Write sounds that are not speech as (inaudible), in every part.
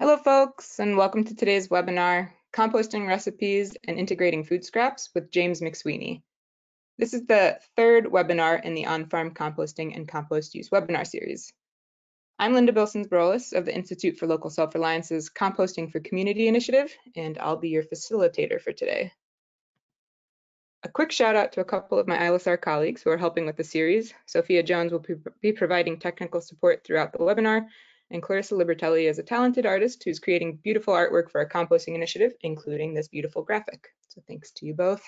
Hello, folks, and welcome to today's webinar, Composting Recipes and Integrating Food Scraps with James McSweeney. This is the third webinar in the On-Farm Composting and Compost Use webinar series. I'm Linda Bilsens-Broliss of the Institute for Local Self-Reliance's Composting for Community initiative, and I'll be your facilitator for today. A quick shout out to a couple of my ILSR colleagues who are helping with the series. Sophia Jones will be providing technical support throughout the webinar, and Clarissa Libertelli is a talented artist who's creating beautiful artwork for our composting initiative, including this beautiful graphic. So thanks to you both.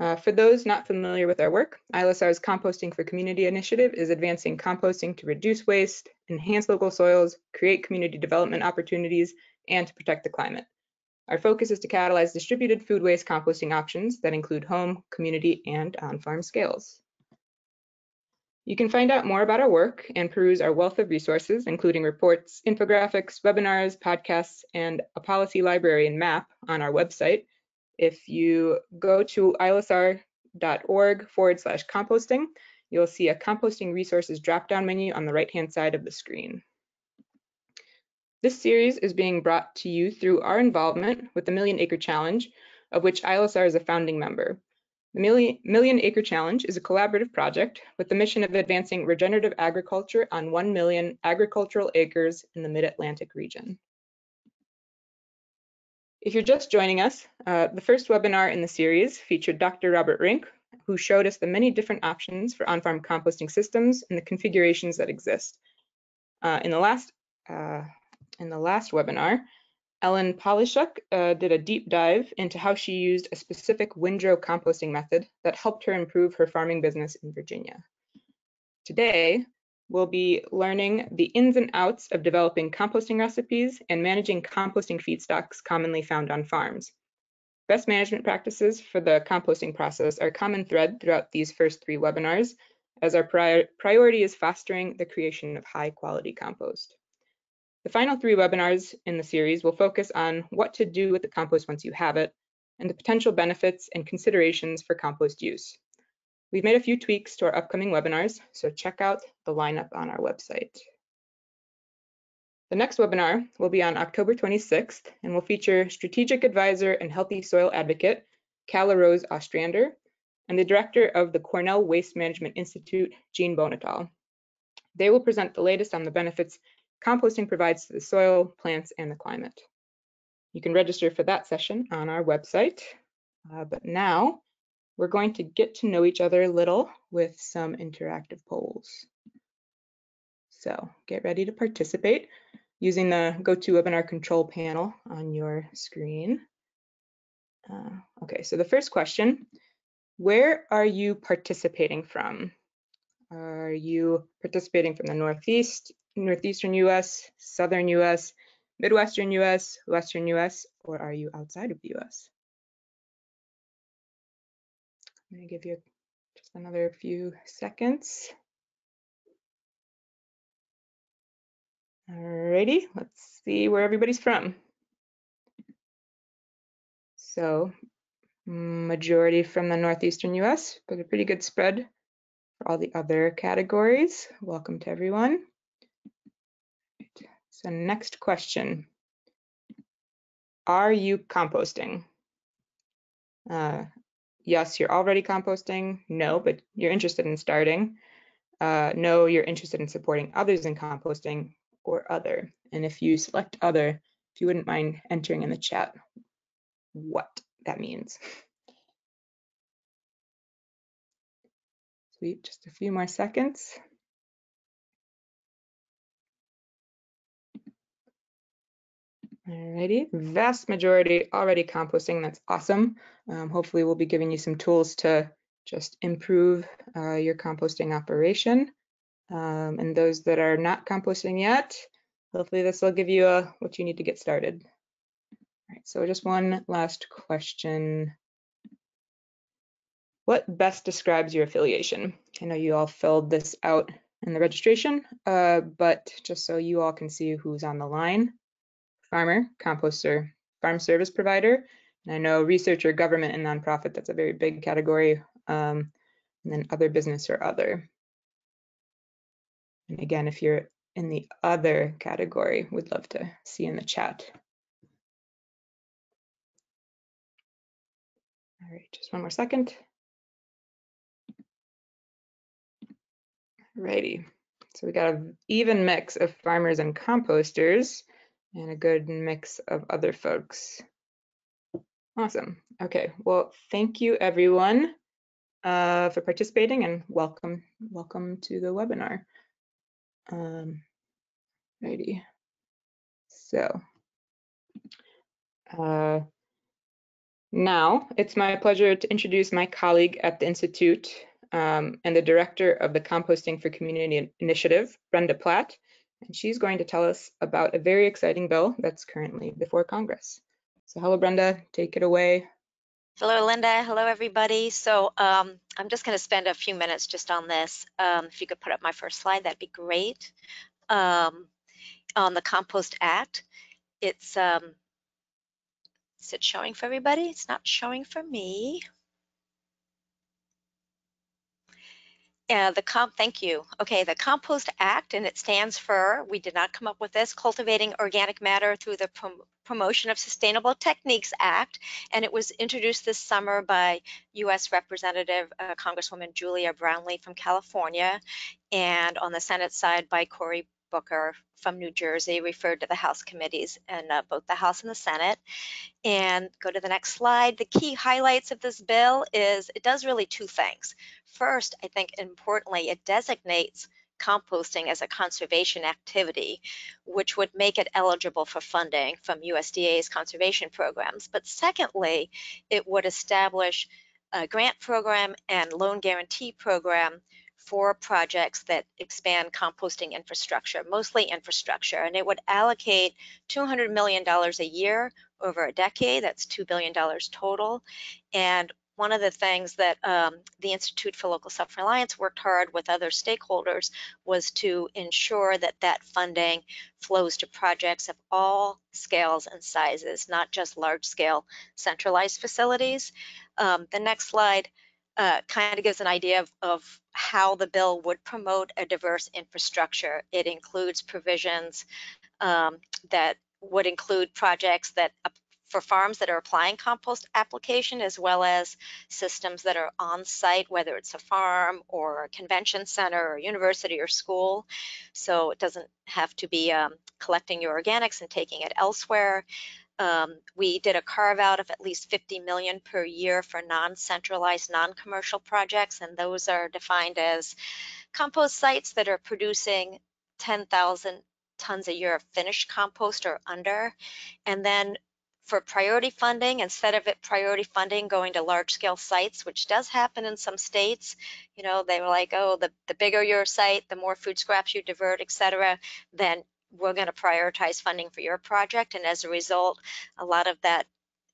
Uh, for those not familiar with our work, ILSR's Composting for Community initiative is advancing composting to reduce waste, enhance local soils, create community development opportunities, and to protect the climate. Our focus is to catalyze distributed food waste composting options that include home, community, and on-farm scales. You can find out more about our work and peruse our wealth of resources, including reports, infographics, webinars, podcasts, and a policy library and map on our website. If you go to ilsr.org forward slash composting, you'll see a composting resources drop-down menu on the right-hand side of the screen. This series is being brought to you through our involvement with the Million Acre Challenge, of which ILSR is a founding member. The Million, Million Acre Challenge is a collaborative project with the mission of advancing regenerative agriculture on 1 million agricultural acres in the Mid-Atlantic region. If you're just joining us, uh, the first webinar in the series featured Dr. Robert Rynk, who showed us the many different options for on-farm composting systems and the configurations that exist. Uh, in the last uh, in the last webinar, Ellen Polishuk uh, did a deep dive into how she used a specific windrow composting method that helped her improve her farming business in Virginia. Today, we'll be learning the ins and outs of developing composting recipes and managing composting feedstocks commonly found on farms. Best management practices for the composting process are common thread throughout these first three webinars, as our pri priority is fostering the creation of high quality compost. The final three webinars in the series will focus on what to do with the compost once you have it, and the potential benefits and considerations for compost use. We've made a few tweaks to our upcoming webinars, so check out the lineup on our website. The next webinar will be on October 26th and will feature strategic advisor and healthy soil advocate, Calla Rose Ostrander, and the director of the Cornell Waste Management Institute, Jean Bonhotal. They will present the latest on the benefits composting provides to the soil, plants, and the climate. You can register for that session on our website. Uh, but now we're going to get to know each other a little with some interactive polls. So get ready to participate using the GoToWebinar control panel on your screen. Uh, okay, so the first question, where are you participating from? Are you participating from the Northeast, northeastern US, southern US, midwestern US, western US, or are you outside of the US? I'm to give you just another few seconds. Alrighty, let's see where everybody's from. So majority from the northeastern US, but a pretty good spread for all the other categories. Welcome to everyone. So next question. Are you composting? Uh, yes, you're already composting. No, but you're interested in starting. Uh, no, you're interested in supporting others in composting or other. And if you select other, if you wouldn't mind entering in the chat what that means. Sweet, just a few more seconds. Alrighty, vast majority already composting, that's awesome. Um, hopefully we'll be giving you some tools to just improve uh, your composting operation. Um, and those that are not composting yet, hopefully this will give you a, uh, what you need to get started. All right, so just one last question. What best describes your affiliation? I know you all filled this out in the registration, uh, but just so you all can see who's on the line farmer, composter, farm service provider. And I know researcher, government, and nonprofit, that's a very big category. Um, and then other business or other. And again, if you're in the other category, we'd love to see in the chat. All right, just one more second. Righty. So we got an even mix of farmers and composters and a good mix of other folks. Awesome. Okay, well, thank you everyone uh, for participating and welcome, welcome to the webinar. Um, righty. So uh, now it's my pleasure to introduce my colleague at the Institute um, and the director of the Composting for Community Initiative, Brenda Platt, and she's going to tell us about a very exciting bill that's currently before Congress. So hello, Brenda, take it away. Hello, Linda. Hello, everybody. So um, I'm just going to spend a few minutes just on this. Um, if you could put up my first slide, that'd be great. Um, on the Compost Act, it's um, is it showing for everybody? It's not showing for me. Uh, the comp, thank you. Okay, the Compost Act, and it stands for, we did not come up with this, Cultivating Organic Matter Through the Prom Promotion of Sustainable Techniques Act, and it was introduced this summer by U.S. Representative uh, Congresswoman Julia Brownley from California, and on the Senate side by Cory Booker from New Jersey, referred to the House committees and uh, both the House and the Senate. And go to the next slide. The key highlights of this bill is it does really two things. First, I think importantly, it designates composting as a conservation activity, which would make it eligible for funding from USDA's conservation programs. But secondly, it would establish a grant program and loan guarantee program for projects that expand composting infrastructure, mostly infrastructure, and it would allocate $200 million a year over a decade. That's $2 billion total. And one of the things that um, the Institute for Local Self-Reliance worked hard with other stakeholders was to ensure that that funding flows to projects of all scales and sizes, not just large-scale centralized facilities. Um, the next slide uh, kind of gives an idea of, of how the bill would promote a diverse infrastructure. It includes provisions um, that would include projects that for farms that are applying compost application as well as systems that are on site, whether it's a farm or a convention center or university or school. So it doesn't have to be um, collecting your organics and taking it elsewhere. Um, we did a carve out of at least 50 million per year for non-centralized, non-commercial projects, and those are defined as compost sites that are producing 10,000 tons a year of finished compost or under. And then for priority funding, instead of it priority funding going to large scale sites, which does happen in some states, you know, they were like, oh, the, the bigger your site, the more food scraps you divert, et cetera, then we're going to prioritize funding for your project. And as a result, a lot of that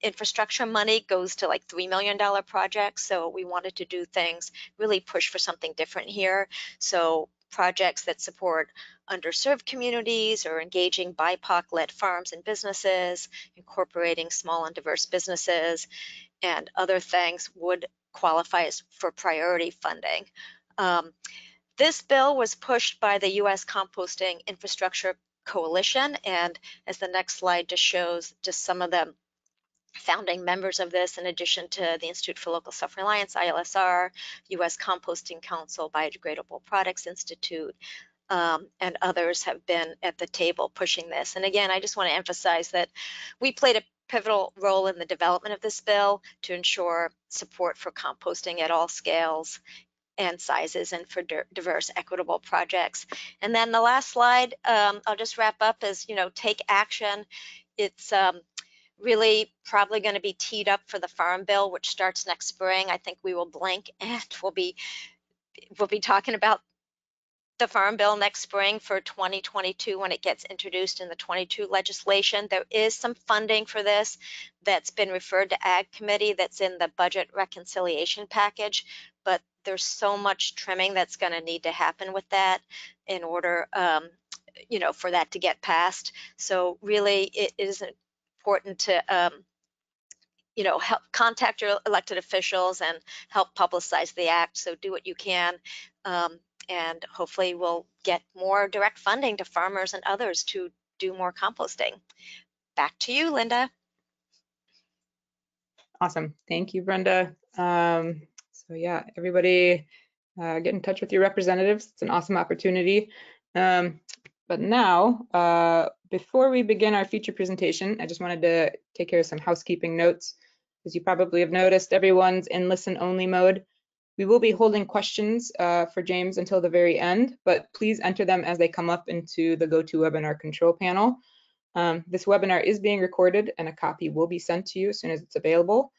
infrastructure money goes to like $3 million projects. So we wanted to do things, really push for something different here. So projects that support underserved communities or engaging BIPOC-led farms and businesses, incorporating small and diverse businesses, and other things would qualify as for priority funding. Um, this bill was pushed by the U.S. Composting Infrastructure Coalition. And as the next slide just shows, just some of the founding members of this, in addition to the Institute for Local Self-Reliance, ILSR, U.S. Composting Council, Biodegradable Products Institute, um, and others have been at the table pushing this. And again, I just want to emphasize that we played a pivotal role in the development of this bill to ensure support for composting at all scales and sizes and for diverse equitable projects. And then the last slide, um, I'll just wrap up is, you know, take action. It's um, really probably going to be teed up for the farm bill, which starts next spring. I think we will blink (laughs) and we'll be we'll be talking about the Farm Bill next spring for 2022 when it gets introduced in the 22 legislation. There is some funding for this that's been referred to Ag Committee that's in the budget reconciliation package, but there's so much trimming that's going to need to happen with that in order, um, you know, for that to get passed. So really, it is important to, um, you know, help contact your elected officials and help publicize the act. So do what you can. Um, and hopefully we'll get more direct funding to farmers and others to do more composting. Back to you, Linda. Awesome. Thank you, Brenda. Um, so yeah, everybody uh, get in touch with your representatives. It's an awesome opportunity. Um, but now, uh, before we begin our feature presentation, I just wanted to take care of some housekeeping notes. As you probably have noticed, everyone's in listen only mode. We will be holding questions uh, for James until the very end, but please enter them as they come up into the GoToWebinar control panel. Um, this webinar is being recorded and a copy will be sent to you as soon as it's available.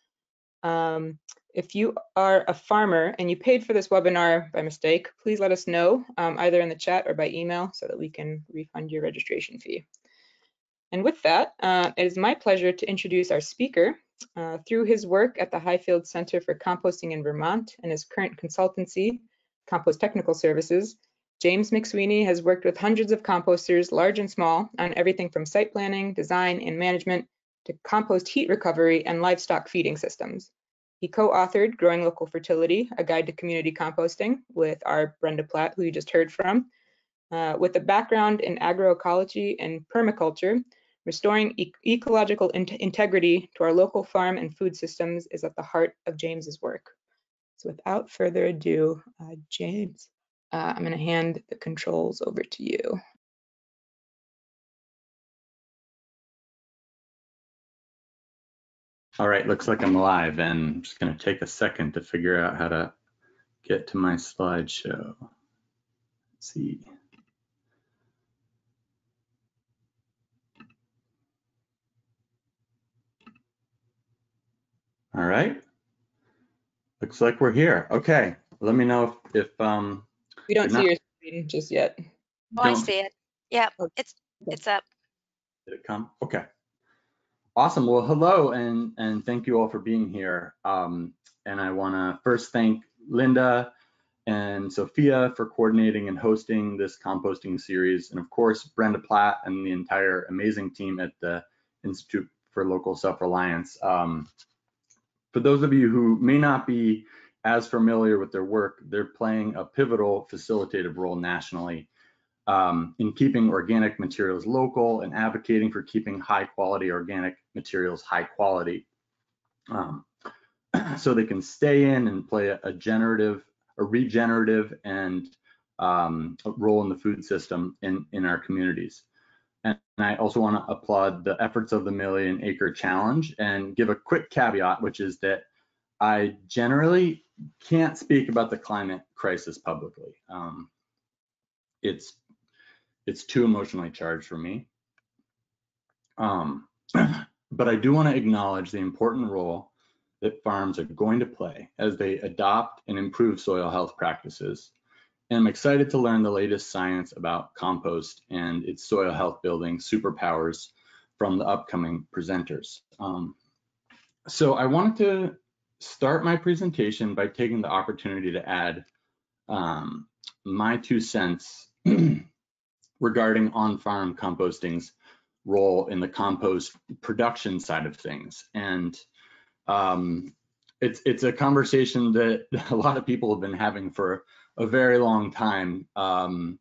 Um, if you are a farmer and you paid for this webinar by mistake, please let us know um, either in the chat or by email so that we can refund your registration fee. And with that, uh, it is my pleasure to introduce our speaker. Uh, through his work at the Highfield Center for Composting in Vermont and his current consultancy, Compost Technical Services, James McSweeney has worked with hundreds of composters, large and small, on everything from site planning, design, and management to compost heat recovery and livestock feeding systems. He co-authored Growing Local Fertility, a guide to community composting with our Brenda Platt, who you just heard from. Uh, with a background in agroecology and permaculture, restoring e ecological in integrity to our local farm and food systems is at the heart of James's work. So without further ado, uh, James, uh, I'm going to hand the controls over to you. All right, looks like I'm live and I'm just gonna take a second to figure out how to get to my slideshow. Let's see. All right. Looks like we're here. Okay, let me know if, if um. We don't see not, your screen just yet. Oh, I see it. Yeah, oh, it's it's up. Did it come? Okay. Awesome. Well, hello, and and thank you all for being here. Um, and I want to first thank Linda and Sophia for coordinating and hosting this composting series, and of course Brenda Platt and the entire amazing team at the Institute for Local Self-Reliance. Um, for those of you who may not be as familiar with their work, they're playing a pivotal facilitative role nationally um, in keeping organic materials local and advocating for keeping high quality organic materials high quality. Um, (clears throat) so they can stay in and play a, a generative, a regenerative and um, role in the food system in, in our communities. And I also want to applaud the efforts of the Million Acre Challenge and give a quick caveat, which is that I generally can't speak about the climate crisis publicly. Um, it's it's too emotionally charged for me. Um, (clears throat) but I do want to acknowledge the important role that farms are going to play as they adopt and improve soil health practices. And I'm excited to learn the latest science about compost and its soil health building superpowers from the upcoming presenters. Um, so I wanted to start my presentation by taking the opportunity to add um, my two cents (clears throat) regarding on-farm composting's role in the compost production side of things. And um, it's it's a conversation that (laughs) a lot of people have been having for a very long time. Um,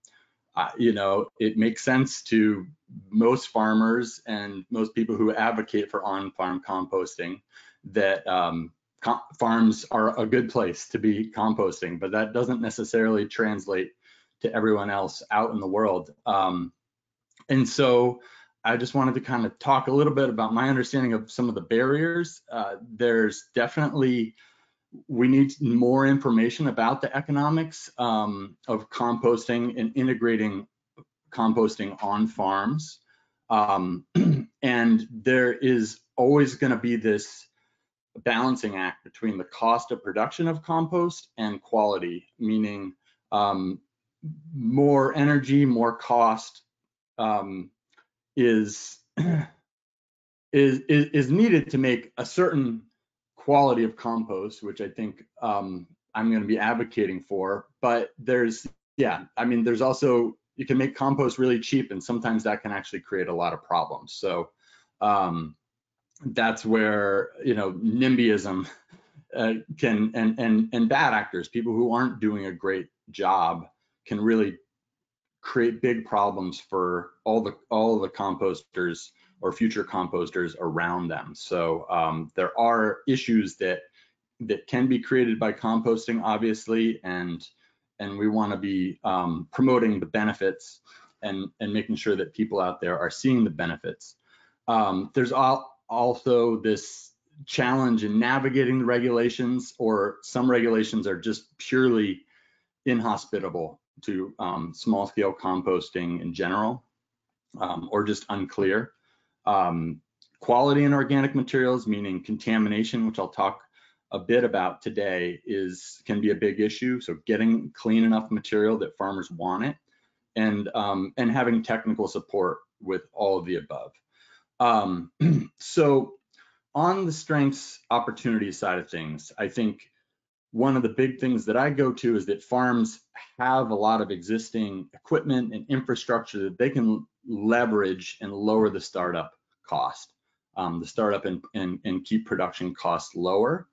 uh, you know, it makes sense to most farmers and most people who advocate for on-farm composting that um, com farms are a good place to be composting, but that doesn't necessarily translate to everyone else out in the world. Um, and so I just wanted to kind of talk a little bit about my understanding of some of the barriers. Uh, there's definitely, we need more information about the economics um, of composting and integrating composting on farms. Um, (clears throat) and there is always going to be this balancing act between the cost of production of compost and quality, meaning um, more energy, more cost um, is, (clears throat) is, is is needed to make a certain quality of compost, which I think um, I'm going to be advocating for. But there's, yeah, I mean, there's also you can make compost really cheap, and sometimes that can actually create a lot of problems. So um, that's where you know NIMBYism uh, can and and and bad actors, people who aren't doing a great job can really create big problems for all the all the composters or future composters around them. So um, there are issues that that can be created by composting, obviously, and and we want to be um, promoting the benefits and and making sure that people out there are seeing the benefits. Um, there's al also this challenge in navigating the regulations, or some regulations are just purely inhospitable to um, small scale composting in general, um, or just unclear. Um, quality in organic materials, meaning contamination, which I'll talk a bit about today, is can be a big issue. So getting clean enough material that farmers want it, and um, and having technical support with all of the above. Um, (clears throat) so on the strengths opportunity side of things, I think one of the big things that I go to is that farms have a lot of existing equipment and infrastructure that they can leverage and lower the startup cost, um, the startup and, and, and, keep production costs lower.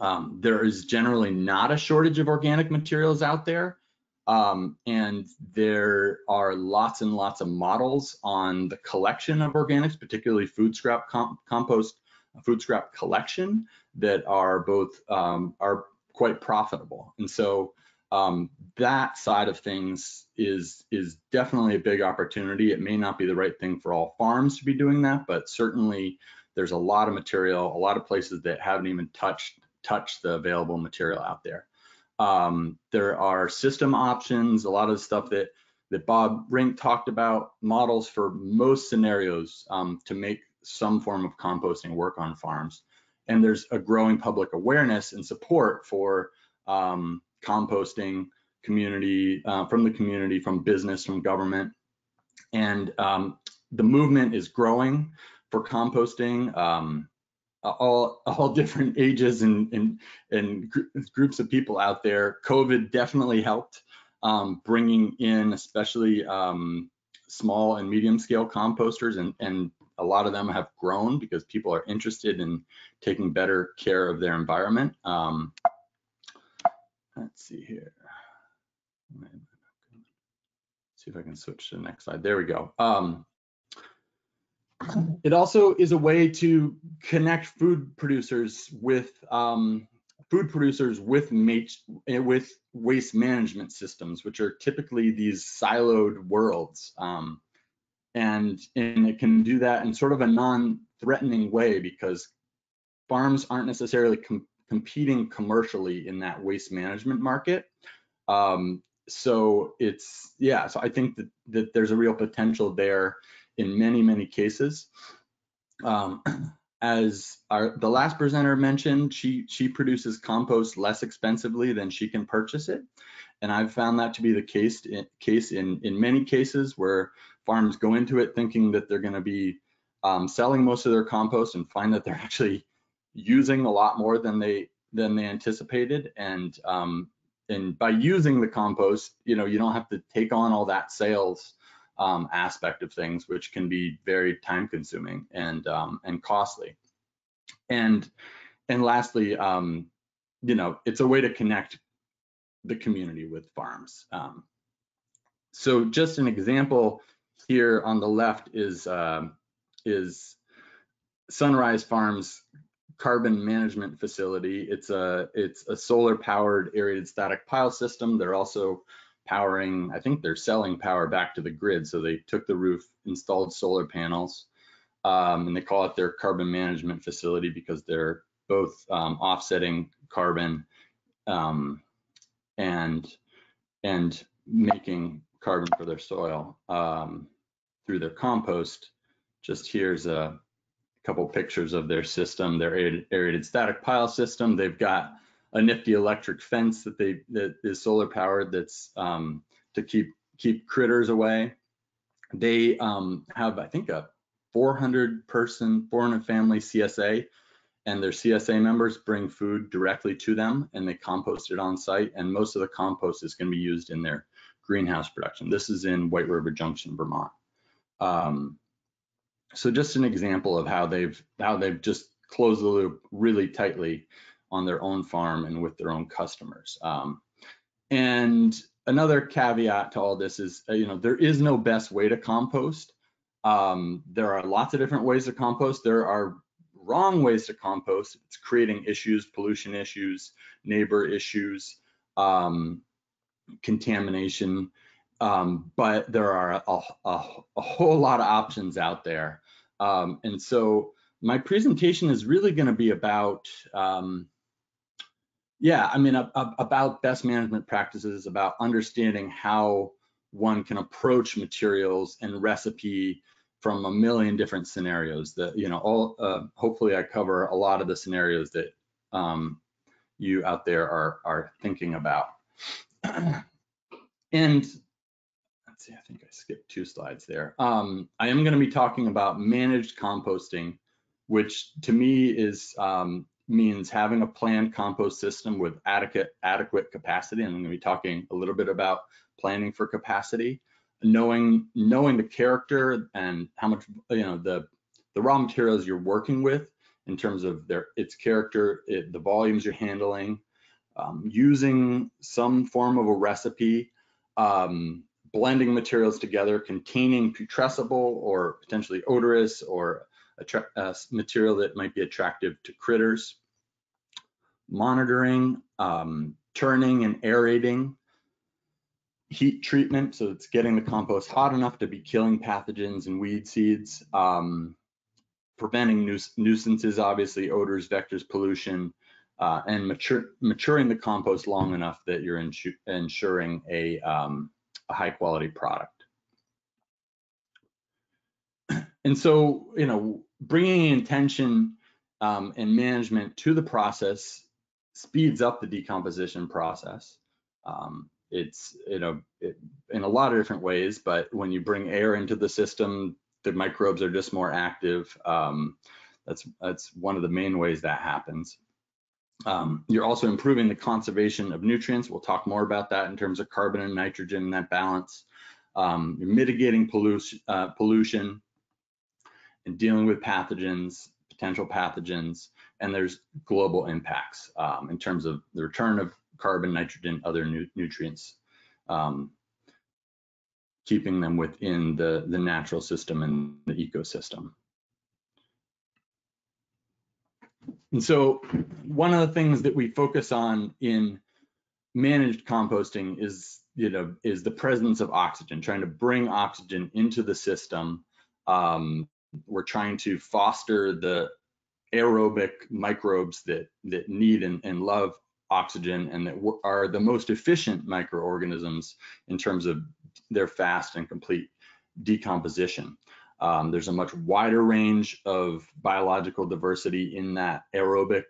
Um, there is generally not a shortage of organic materials out there. Um, and there are lots and lots of models on the collection of organics, particularly food scrap comp compost, food scrap collection that are both um, are quite profitable. And so um, that side of things is is definitely a big opportunity. It may not be the right thing for all farms to be doing that, but certainly there's a lot of material, a lot of places that haven't even touched touched the available material out there. Um, there are system options, a lot of the stuff that that Bob Rynk talked about, models for most scenarios um, to make some form of composting work on farms and there's a growing public awareness and support for um, composting community uh, from the community from business from government. And um, the movement is growing for composting um, all all (laughs) different ages and and, and gr groups of people out there. Covid definitely helped um, bringing in especially um, small and medium scale composters and and a lot of them have grown because people are interested in taking better care of their environment. Um, let's see here. See if I can switch to the next slide. There we go. Um, it also is a way to connect food producers with um, food producers with with waste management systems, which are typically these siloed worlds. Um, and, and it can do that in sort of a non-threatening way because farms aren't necessarily com competing commercially in that waste management market. Um, so it's yeah, so I think that, that there's a real potential there in many many cases. Um, (clears throat) as our the last presenter mentioned, she she produces compost less expensively than she can purchase it, and I've found that to be the case in, case in in many cases where farms go into it thinking that they're going to be um, selling most of their compost and find that they're (laughs) actually using a lot more than they than they anticipated. And um, and by using the compost you know you don't have to take on all that sales um, aspect of things which can be very time consuming and um, and costly. And and lastly um, you know it's a way to connect the community with farms. Um, so just an example here on the left is uh, is Sunrise Farms carbon management facility. It's a it's a solar powered aerated static pile system. They're also powering, I think they're selling power back to the grid. So they took the roof, installed solar panels, um, and they call it their carbon management facility because they're both um, offsetting carbon um, and and making carbon for their soil um, through their compost. Just here's a couple pictures of their system, their aerated, static pile system. They've got a nifty electric fence that they that is solar powered that's um, to keep keep critters away. They um, have, I think, a 400 person, 400 family CSA, and their CSA members bring food directly to them and they compost it on site. And most of the compost is going to be used in their greenhouse production. This is in White River Junction, Vermont. Um, so just an example of how they've how they've just closed the loop really tightly on their own farm and with their own customers. Um, and another caveat to all this is, uh, you know, there is no best way to compost. Um, there are lots of different ways to compost. There are wrong ways to compost. It's creating issues, pollution issues, neighbor issues, um, contamination. Um, but there are a, a, a, whole lot of options out there. Um, and so my presentation is really going to be about, um, yeah, I mean, a, about best management practices, about understanding how one can approach materials and recipe from a million different scenarios that, you know, all, uh, hopefully I cover a lot of the scenarios that um, you out there are, are thinking about. (clears throat) and let's see, I think I skipped two slides there. Um, I am gonna be talking about managed composting, which to me is um, means having a planned compost system with adequate adequate capacity. And I'm gonna be talking a little bit about planning for capacity knowing knowing the character and how much you know the the raw materials you're working with in terms of their its character, it, the volumes you're handling, um, using some form of a recipe, um, blending materials together, containing putrescible or potentially odorous or a material that might be attractive to critters, monitoring, um, turning and aerating, heat treatment, so it's getting the compost hot enough to be killing pathogens and weed seeds, um, preventing nu nuisances, obviously odors, vectors, pollution, uh, and mature, maturing the compost long enough that you're ensuring a, um, a high quality product. (clears throat) And so, you know, bringing intention um, and management to the process speeds up the decomposition process. Um, it's you know it, in a lot of different ways but when you bring air into the system the microbes are just more active um, that's that's one of the main ways that happens um, you're also improving the conservation of nutrients we'll talk more about that in terms of carbon and nitrogen and that balance um, you're mitigating pollution, uh, pollution and dealing with pathogens potential pathogens and there's global impacts um, in terms of the return of carbon, nitrogen, other nu nutrients, um, keeping them within the, the natural system and the ecosystem. And so one of the things that we focus on in managed composting is, you know, is the presence of oxygen, trying to bring oxygen into the system. Um, we're trying to foster the aerobic microbes that that need and, and love oxygen and that are the most efficient microorganisms in terms of their fast and complete decomposition. Um, there's a much wider range of biological diversity in that aerobic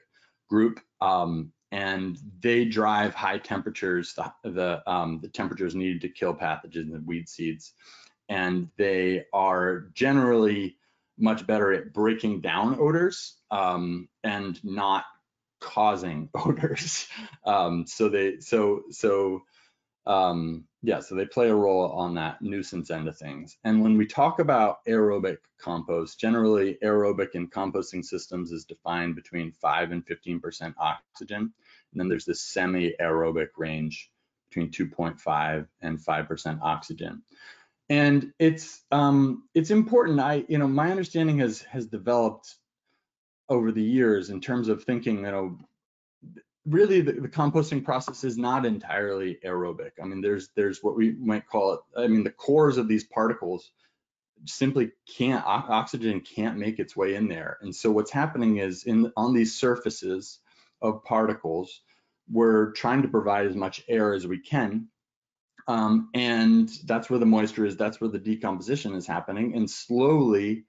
group, um, and they drive high temperatures, the, the, um, the, temperatures needed to kill pathogens and weed seeds. And they are generally much better at breaking down odors um, and not causing (laughs) odors. Um, so they so so um, yeah, so they play a role on that nuisance end of things. And when we talk about aerobic compost, generally aerobic in composting systems is defined between 5 and 15% oxygen. And then there's this semi-aerobic range between 2.5 and 5% oxygen. And it's um, it's important. I you know my understanding has has developed over the years in terms of thinking, you know, really the, the, composting process is not entirely aerobic. I mean, there's there's what we might call it. I mean, the cores of these particles simply can't oxygen can't make its way in there. And so what's happening is in on these surfaces of particles, we're trying to provide as much air as we can. Um, and that's where the moisture is, that's where the decomposition is happening. And slowly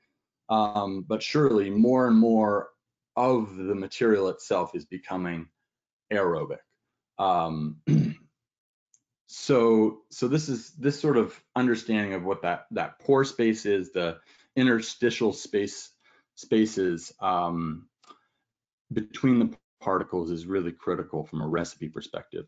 um, but surely more and more of the material itself is becoming aerobic. Um, (clears throat) so, so this is this sort of understanding of what that that pore space is, the interstitial space spaces um, between the particles is really critical from a recipe perspective.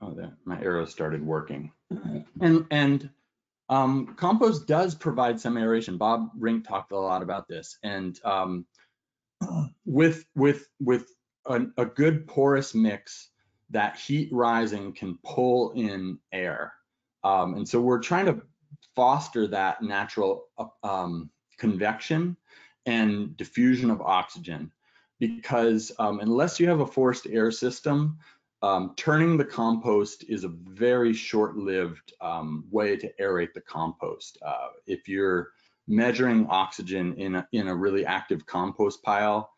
Oh, that my arrow started working. (clears throat) And and um, compost does provide some aeration. Bob Rynk talked a lot about this, and um, with with with a, a good porous mix that heat rising can pull in air. Um, and so we're trying to foster that natural um, convection and diffusion of oxygen because um, unless you have a forced air system, um, turning the compost is a very short-lived um, way to aerate the compost. Uh, if you're measuring oxygen in a, in a really active compost pile,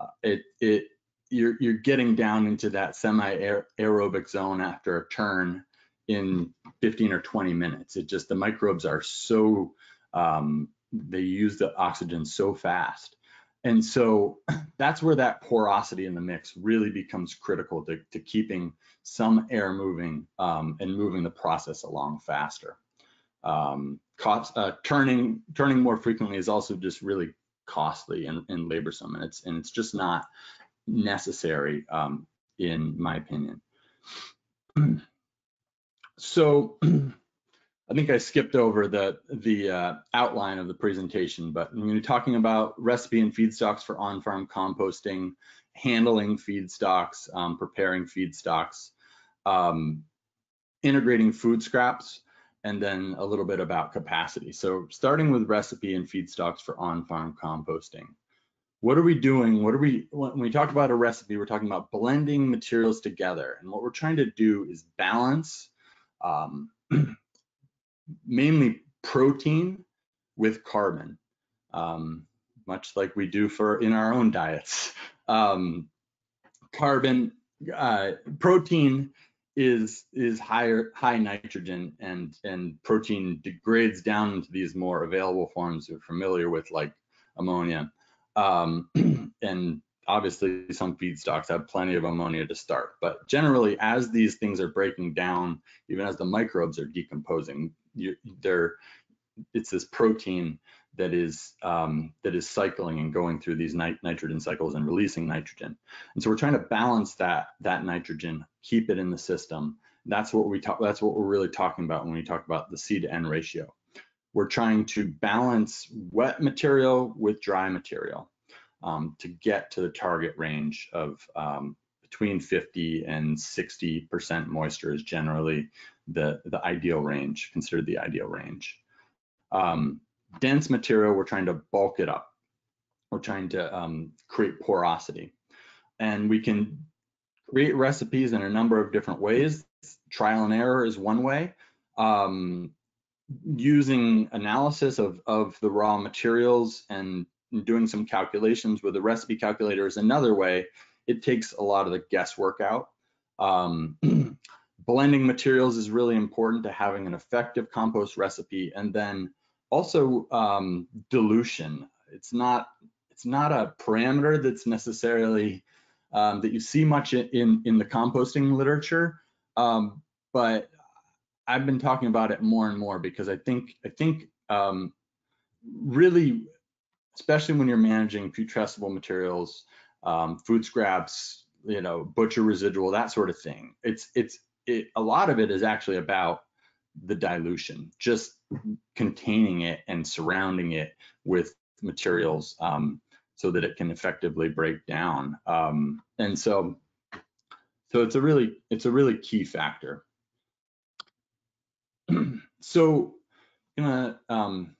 uh, it, it you're, you're getting down into that semi-aerobic zone after a turn in 15 or 20 minutes. It just, the microbes are so, um, they use the oxygen so fast. And so (clears throat) that's where that porosity in the mix really becomes critical to, to keeping some air moving um, and moving the process along faster. Um, cost, uh, turning turning more frequently is also just really costly and, and laborsome, and it's and it's just not necessary um, in my opinion. (clears throat) so (clears throat) I think I skipped over the the uh, outline of the presentation, but I'm going to be talking about recipe and feedstocks for on-farm composting, handling feedstocks, um, preparing feedstocks, um, integrating food scraps, and then a little bit about capacity. So starting with recipe and feedstocks for on-farm composting. What are we doing? What are we, when we talk about a recipe, we're talking about blending materials together. And what we're trying to do is balance um, (clears throat) mainly protein with carbon, um, much like we do for in our own diets. Um, carbon, uh, protein is is higher high nitrogen and and protein degrades down into these more available forms you're familiar with like ammonia um, (clears throat) and obviously some feedstocks have plenty of ammonia to start but generally as these things are breaking down even as the microbes are decomposing you, they're it's this protein that is um, that is cycling and going through these nit nitrogen cycles and releasing nitrogen. And so we're trying to balance that that nitrogen, keep it in the system. That's what we talk. That's what we're really talking about when we talk about the C to N ratio. We're trying to balance wet material with dry material um, to get to the target range of um, between 50 and 60% moisture is generally the, the ideal range, considered the ideal range. Um, dense material, we're trying to bulk it up. We're trying to um, create porosity. And we can create recipes in a number of different ways. Trial and error is one way. Um, using analysis of, of the raw materials and doing some calculations with a recipe calculator is another way. It takes a lot of the guesswork out. Um, (clears throat) blending materials is really important to having an effective compost recipe and then also um, dilution it's not it's not a parameter that's necessarily um, that you see much in in the composting literature um, but I've been talking about it more and more because I think I think um, really especially when you're managing putrescible materials um, food scraps you know butcher residual that sort of thing it's it's it, a lot of it is actually about the dilution, just containing it and surrounding it with materials um, so that it can effectively break down. Um, and so, so it's a really, it's a really key factor. (clears throat) so, gonna um,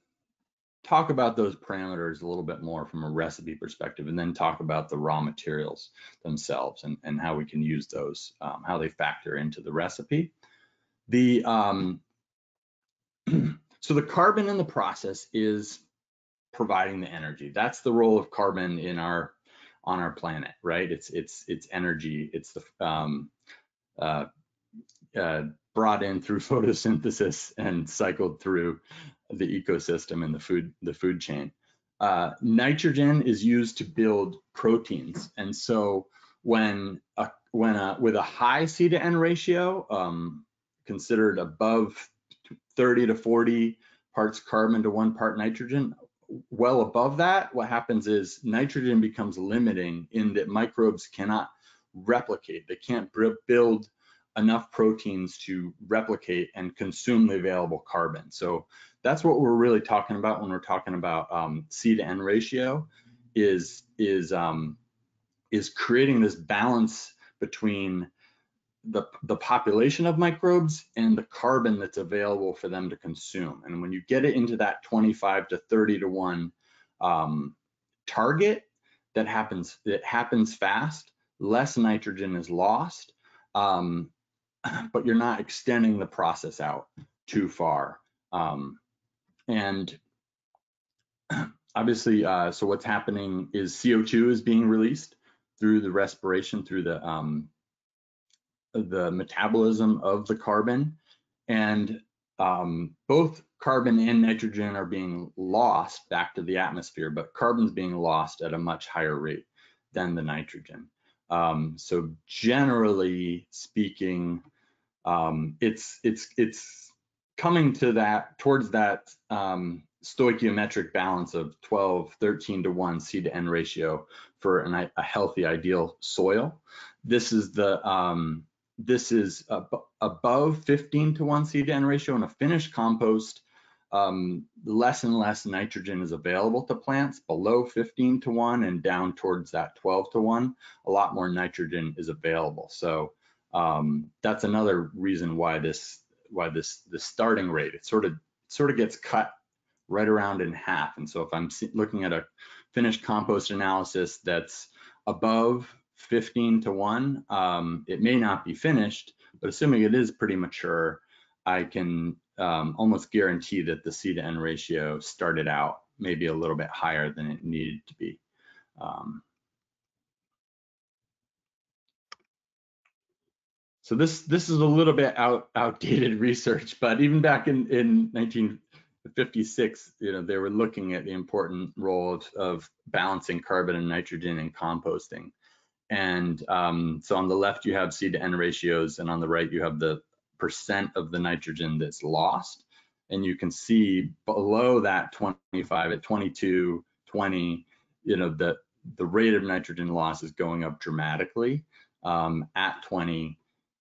talk about those parameters a little bit more from a recipe perspective, and then talk about the raw materials themselves and, and how we can use those, um, how they factor into the recipe. The um, (clears throat) so the carbon in the process is providing the energy. That's the role of carbon in our on our planet, right? It's it's it's energy. It's the um, uh, uh, brought in through (laughs) photosynthesis and cycled through the ecosystem and the food the food chain. Uh, nitrogen is used to build proteins, and so when a, when a, with a high C to N ratio, um, considered above 30 to 40 parts carbon to one part nitrogen, well above that, what happens is nitrogen becomes limiting in that microbes cannot replicate. They can't build enough proteins to replicate and consume the available carbon. So that's what we're really talking about when we're talking about um, C to N ratio is, is um, is creating this balance between the, the population of microbes and the carbon that's available for them to consume. And when you get it into that 25 to 30 to 1 um, target, that happens, it happens fast, less nitrogen is lost, um, (clears throat) but you're not extending the process out too far. Um, and (clears throat) obviously, uh, so what's happening is CO2 is being released through the respiration, through the um, the metabolism of the carbon, and um, both carbon and nitrogen are being lost back to the atmosphere, but carbon's being lost at a much higher rate than the nitrogen. Um, so generally speaking, um, it's it's it's coming to that towards that um, stoichiometric balance of 12, 13 to 1 C to N ratio for an, a healthy ideal soil. This is the um, this is ab above 15 to 1 C to N ratio in a finished compost. Um, less and less nitrogen is available to plants below 15 to 1 and down towards that 12 to 1. A lot more nitrogen is available. So um, that's another reason why this why this the starting rate it sort of sort of gets cut right around in half. And so if I'm looking at a finished compost analysis that's above 15 to 1. Um, it may not be finished, but assuming it is pretty mature, I can um, almost guarantee that the C to N ratio started out maybe a little bit higher than it needed to be. Um, so this this is a little bit out outdated (laughs) research, but even back in in 1956, you know, they were looking at the important role of, of balancing carbon and nitrogen in composting. And um, so on the left, you have C to N ratios, and on the right, you have the percent of the nitrogen that's lost. And you can see below that 25 at 22, 20, you know, the, the rate of nitrogen loss is going up dramatically. Um, at 20,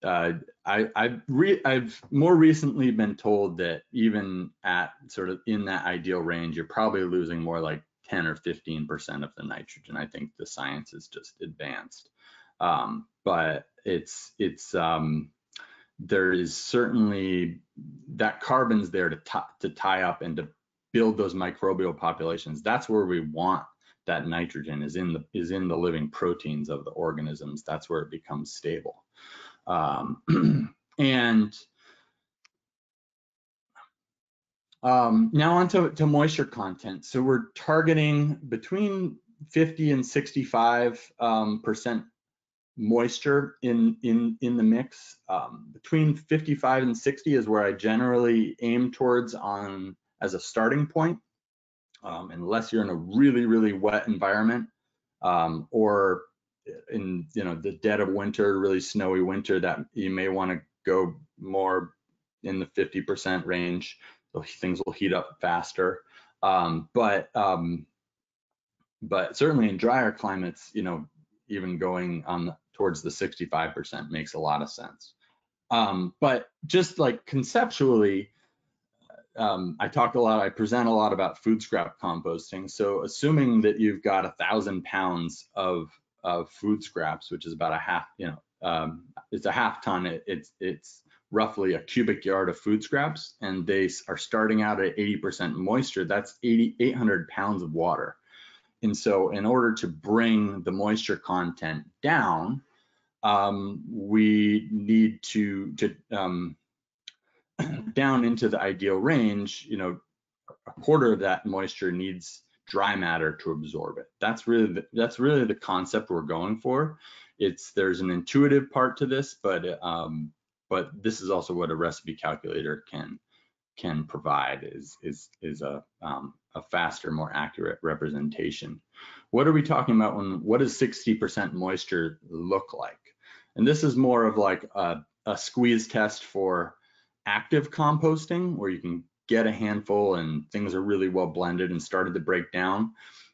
uh, I, I've, re I've more recently been told that even at sort of in that ideal range, you're probably losing more like 10 or 15% of the nitrogen. I think the science is just advanced. Um, but it's, it's, um, there is certainly that carbon's there to, to tie up and to build those microbial populations. That's where we want that nitrogen is in the is in the living proteins of the organisms. That's where it becomes stable. Um, (clears throat) and Um, now on to, to, moisture content. So we're targeting between 50 and 65 um, percent moisture in, in, in the mix. Um, between 55 and 60 is where I generally aim towards on as a starting point, um, unless you're in a really, really wet environment um, or in you know the dead of winter, really snowy winter that you may want to go more in the 50% range things will heat up faster. Um, but um, but certainly in drier climates, you know, even going on towards the 65% makes a lot of sense. Um, but just like conceptually, um, I talk a lot, I present a lot about food scrap composting. So assuming that you've got a thousand pounds of, of food scraps, which is about a half, you know, um, it's a half ton, it, it's, it's roughly a cubic yard of food scraps and they are starting out at 80% moisture, that's 80, 800 pounds of water. And so in order to bring the moisture content down, um, we need to, to um, (clears throat) down into the ideal range, you know, a quarter of that moisture needs dry matter to absorb it. That's really the, that's really the concept we're going for. It's there's an intuitive part to this, but um, but this is also what a recipe calculator can can provide is is is a um, a faster, more accurate representation. What are we talking about when what does 60% moisture look like? And this is more of like a, a squeeze test for active composting where you can get a handful and things are really well blended and started to break down.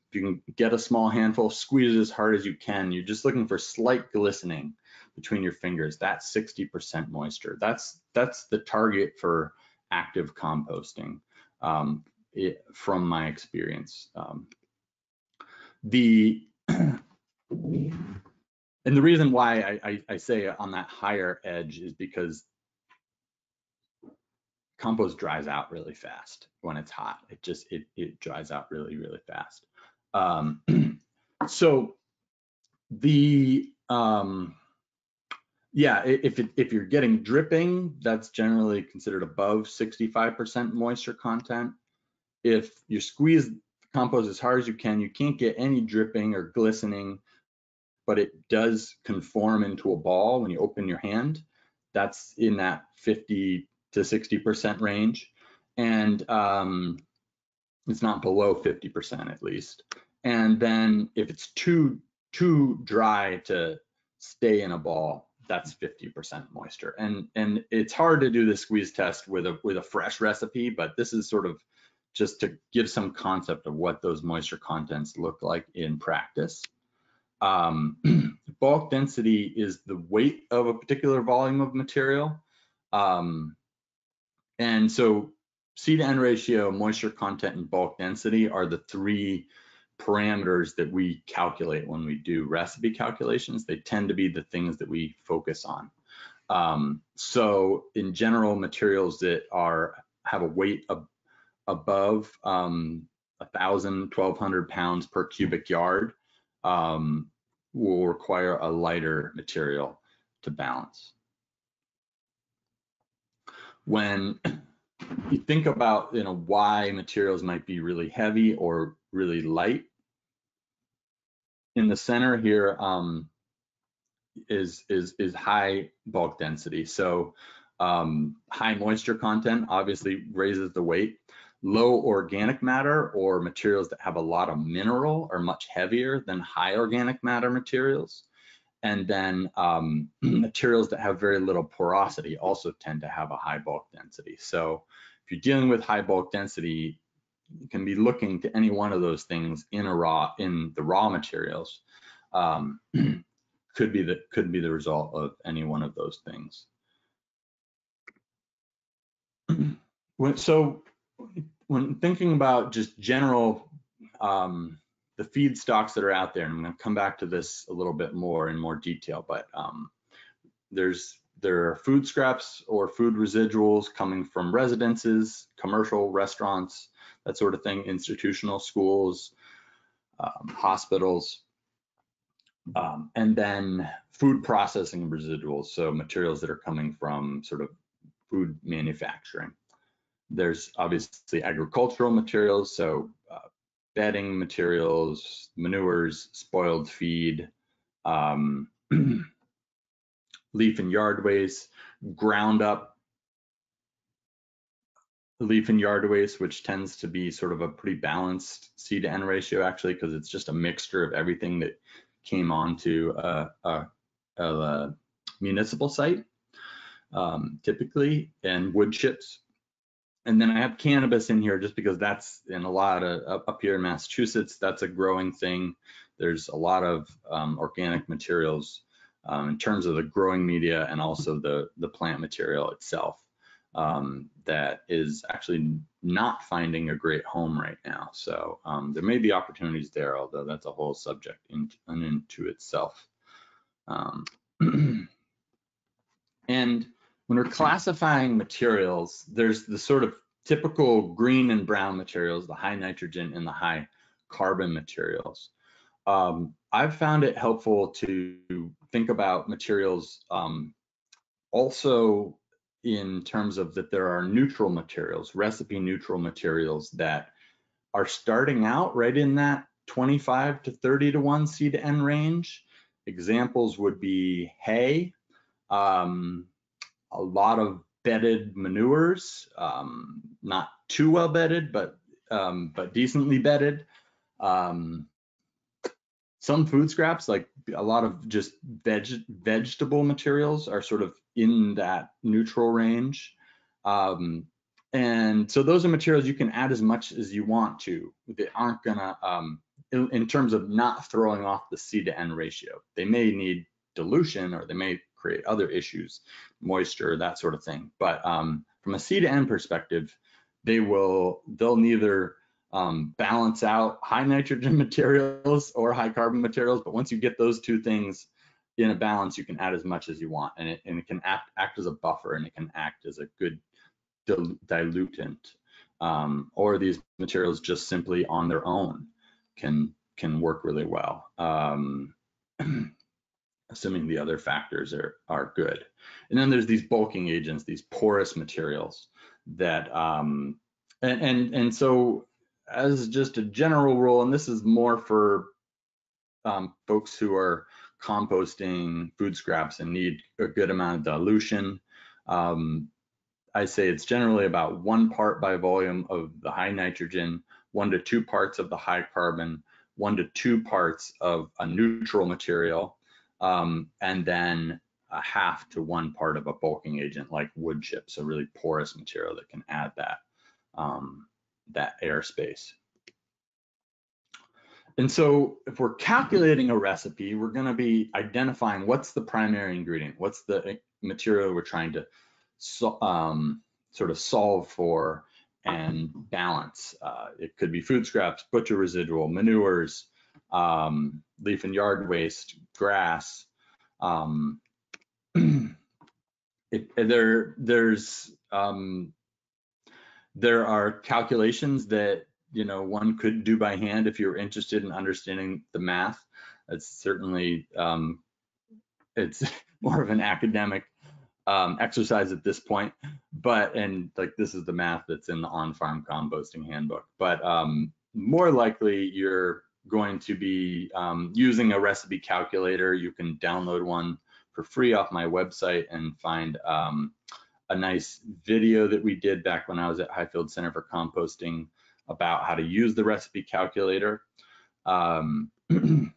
If you can get a small handful, squeeze it as hard as you can. You're just looking for slight glistening between your fingers. That's 60% moisture. That's that's the target for active composting um, it, from my experience. Um, the (clears throat) And the reason why I, I, I say on that higher edge is because compost dries out really fast when it's hot. It just, it, it dries out really, really fast. Um, (clears throat) so the, um, yeah, if, it- if you're getting dripping, that's generally considered above 65% moisture content. If you squeeze compost as hard as you can, you can't get any dripping or glistening, but it does conform into a ball when you open your hand. That's in that 50 to 60% range. And um, it's not below 50% at least. And then if it's too, too dry to stay in a ball, that's 50% moisture. And, and it's hard to do the squeeze test with a, with a fresh recipe, but this is sort of just to give some concept of what those moisture contents look like in practice. Um, (clears throat) bulk density is the weight of a particular volume of material. Um, and so C to N ratio, moisture content, and bulk density are the three parameters that we calculate when we do recipe calculations. They tend to be the things that we focus on. Um, so in general, materials that are have a weight above um, 1,000, 1,200 pounds per cubic yard um, will require a lighter material to balance. When (clears throat) you think about you know why materials might be really heavy or really light, in the center here um, is is is high bulk density. So um, high moisture content obviously raises the weight. Low organic matter or materials that have a lot of mineral are much heavier than high organic matter materials. And then um, (clears throat) materials that have very little porosity also tend to have a high bulk density. So if you're dealing with high bulk density, you can be looking to any one of those things in a raw in the raw materials. Um, (clears throat) could be the could be the result of any one of those things. (clears throat) When, so when thinking about just general um, the feedstocks that are out there, and I'm going to come back to this a little bit more in more detail, but um, there's there are food scraps or food residuals coming from residences, commercial restaurants, that sort of thing, institutional schools, um, hospitals, um, and then food processing residuals, so materials that are coming from sort of food manufacturing. There's obviously agricultural materials, so bedding materials, manures, spoiled feed, um, (clears throat) leaf and yard waste, ground up leaf and yard waste, which tends to be sort of a pretty balanced C to N ratio actually, because it's just a mixture of everything that came onto a, a, a municipal site, um, typically, and wood chips. And then I have cannabis in here just because that's in a lot of up here in Massachusetts, that's a growing thing. There's a lot of um, organic materials um, in terms of the growing media and also the, the plant material itself um, that is actually not finding a great home right now. So um, there may be opportunities there, although that's a whole subject in, and into itself. Um, (clears throat) and when we're classifying materials, there's the sort of typical green and brown materials, the high nitrogen and the high carbon materials. Um, I've found it helpful to think about materials um, also in terms of that there are neutral materials, recipe neutral materials that are starting out right in that 25 to 30 to 1 C to N range. Examples would be hay, um, a lot of bedded manures, um, not too well bedded, but um, but decently bedded. Um, some food scraps, like a lot of just veg vegetable materials, are sort of in that neutral range. Um, and so those are materials you can add as much as you want to. They aren't gonna, um, in, in, terms of not throwing off the C to N ratio. They may need dilution or they may create other issues, moisture, that sort of thing. But um, from a C to N perspective, they will, they'll neither um, balance out high nitrogen (laughs) materials or high carbon materials. But once you get those two things in a balance, you can add as much as you want, and it and it can act act as a buffer, and it can act as a good dil dilutant. Um, or these materials just simply on their own can can work really well. Um, (clears throat) assuming the other factors are, are good. And then there's these bulking agents, these porous materials that, um, and, and, and so as just a general rule, and this is more for um, folks who are composting food scraps and need a good amount of dilution, um, I say it's generally about one part by volume of the high nitrogen, one to two parts of the high carbon, one to two parts of a neutral material, um, and then a half to one part of a bulking agent like wood chips, a really porous material that can add that um, that airspace. And so if we're calculating a recipe, we're going to be identifying what's the primary ingredient, what's the material we're trying to so, um, sort of solve for and balance. Uh, it could be food scraps, butcher residual, manures, um, leaf and yard waste, grass. Um, (clears throat) it, there, there's um, there are calculations that you know one could do by hand if you're interested in understanding the math. It's certainly um, it's (laughs) more of an academic um, exercise at this point, but and like this is the math that's in the on-farm composting handbook. But um, more likely you're going to be um, using a recipe calculator. You can download one for free off my website and find um, a nice video that we did back when I was at Highfield Center for Composting about how to use the recipe calculator. Um, (clears throat)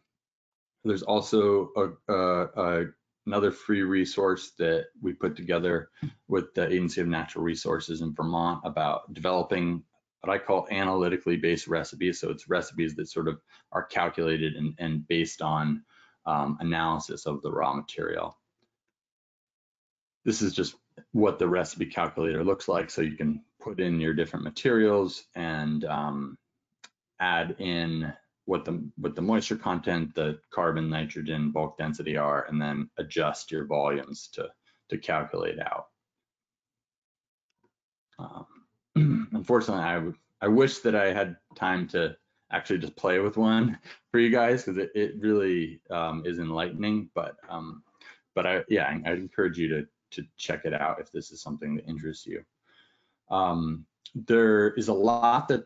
there's also a, a, a, another free resource that we put together with the Agency of Natural Resources in Vermont about developing what I call analytically based recipes. So it's recipes that sort of are calculated and, and based on um, analysis of the raw material. This is just what the recipe calculator looks like. So you can put in your different materials and um, add in what the what the moisture content, the carbon, nitrogen, bulk density are, and then adjust your volumes to to calculate out. Um, (clears throat) unfortunately, I I wish that I had time to actually just play with one (laughs) for you guys because it, it really um, is enlightening. But um, but I yeah, I, I'd encourage you to to check it out if this is something that interests you. Um, there is a lot that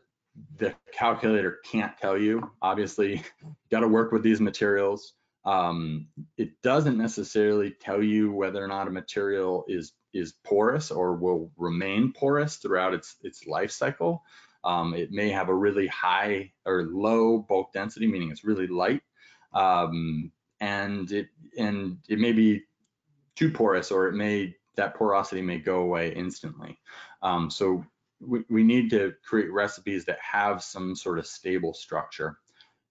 the calculator can't tell you. Obviously, you got to work with these materials. Um, it doesn't necessarily tell you whether or not a material is is porous or will remain porous throughout its its life cycle. Um, it may have a really high or low bulk density, meaning it's really light, um, and it and it may be too porous, or it may that porosity may go away instantly. Um, so we, we need to create recipes that have some sort of stable structure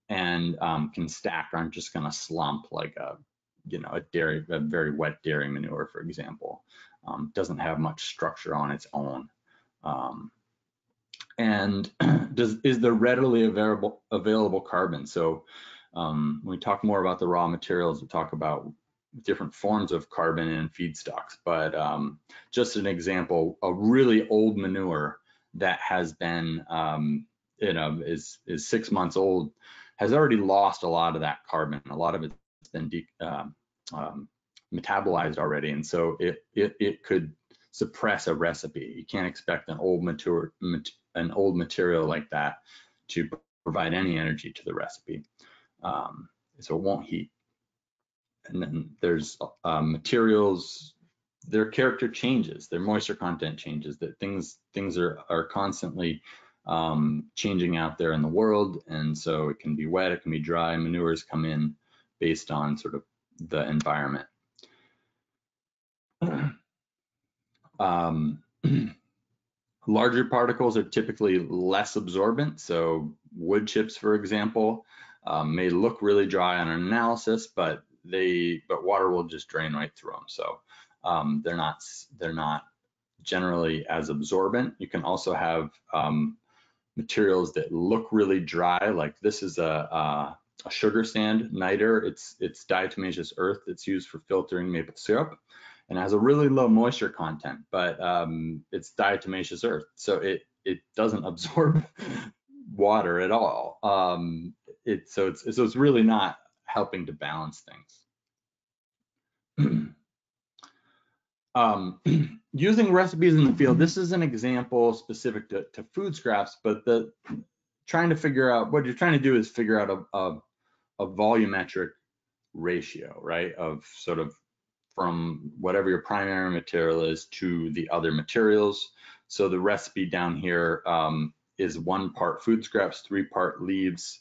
and um, can stack, aren't just going to slump like a you know a dairy a very wet dairy manure, for example um, doesn't have much structure on its own. Um, and (clears throat) does is there readily available available carbon? So um, when we talk more about the raw materials, we talk about different forms of carbon and feedstocks. But um, just an example, a really old manure that has been, um, you know, is is six months old, has already lost a lot of that carbon. A lot of it's been uh, um, metabolized already, and so it it it could suppress a recipe. You can't expect an old mature an old material like that to provide any energy to the recipe, um, so it won't heat. And then there's uh, materials, their character changes, their moisture content changes. That things things are are constantly um, changing out there in the world, and so it can be wet, it can be dry. Manures come in based on sort of the environment. Um, (clears throat) larger particles are typically less absorbent. So wood chips, for example, um, may look really dry on an analysis, but they but water will just drain right through them. So um, they're not they're not generally as absorbent. You can also have um, materials that look really dry, like this is a, a, a sugar sand niter. It's it's diatomaceous earth that's used for filtering maple syrup, and has a really low moisture content, but um, it's diatomaceous earth, so it it doesn't (laughs) absorb water at all. Um, it so it's so it's really not helping to balance things. (clears throat) um, (clears throat) using recipes in the field, this is an example specific to, to food scraps, but the trying to figure out what you're trying to do is figure out a, a, a volumetric ratio, right? Of sort of from whatever your primary material is to the other materials. So the recipe down here um, is one part food scraps, three part leaves,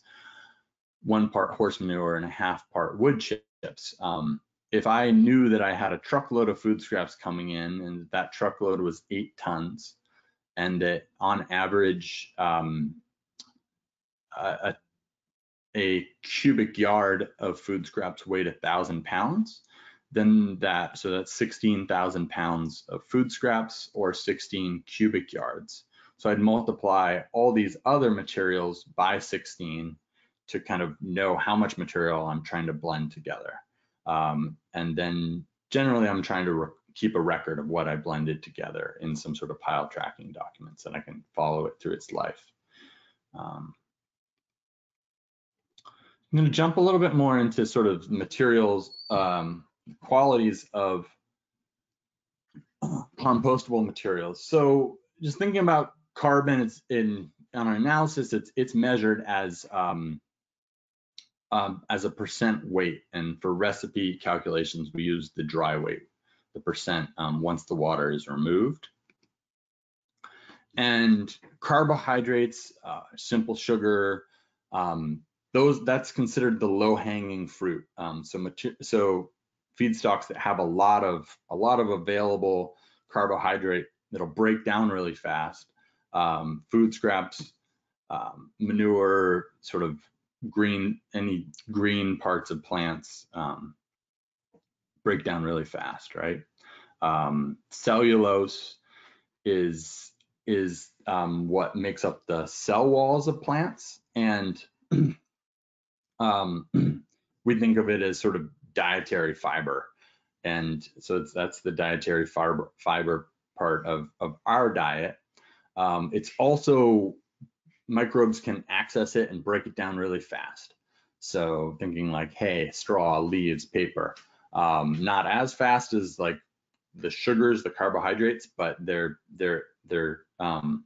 one part horse manure, and a half part wood chips. Um, if I knew that I had a truckload of food scraps coming in and that truckload was eight tons, and that on average um, a, a cubic yard of food scraps weighed a thousand pounds, then that, so that's 16,000 pounds of food scraps or 16 cubic yards. So I'd multiply all these other materials by 16 to kind of know how much material I'm trying to blend together. Um, and then generally I'm trying to keep a record of what I blended together in some sort of pile tracking documents and I can follow it through its life. Um, I'm going to jump a little bit more into sort of materials um, qualities of (clears throat) compostable materials. So just thinking about carbon, it's in on our analysis, it's it's measured as um, um, as a percent weight, and for recipe calculations, we use the dry weight, the percent um, once the water is removed. And carbohydrates, uh, simple sugar, um, those that's considered the low-hanging fruit. Um, so so feedstocks that have a lot of a lot of available carbohydrate that'll break down really fast. Um, food scraps, um, manure, sort of green, any green parts of plants um, break down really fast, right? Um, cellulose is is um, what makes up the cell walls of plants, and (clears throat) um, (clears throat) we think of it as sort of dietary fiber. And so that's the dietary fiber, fiber part of, of our diet. Um, it's also, microbes can access it and break it down really fast. So thinking like hay, straw, leaves, paper, um, not as fast as like the sugars, the carbohydrates, but they're they're they're um,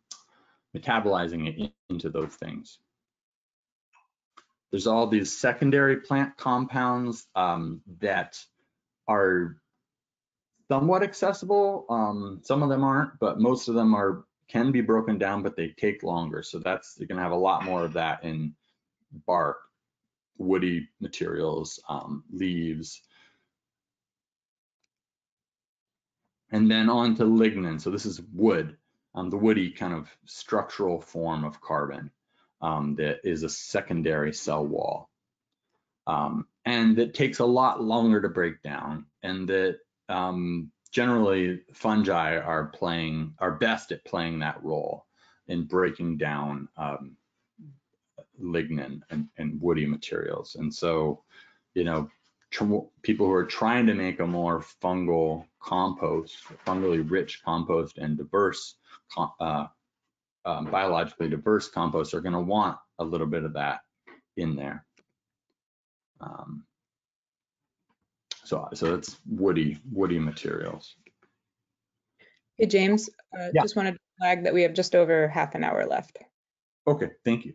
metabolizing it into those things. There's all these secondary plant compounds um, that are somewhat accessible. Um, some of them aren't, but most of them are can be broken down, but they take longer. So that's you're gonna have a lot more of that in bark, woody materials, um, leaves. And then on to lignin. So this is wood, um, the woody kind of structural form of carbon um, that is a secondary cell wall. Um, and that takes a lot longer to break down and that um, generally fungi are playing, are best at playing that role in breaking down um, lignin and, and, woody materials. And so, you know, people who are trying to make a more fungal compost, fungally rich compost and diverse uh, um, biologically diverse composts are going to want a little bit of that in there. Um, so, so it's woody, woody materials. Hey, James, uh, yeah. just wanted to flag that we have just over half an hour left. Okay, thank you.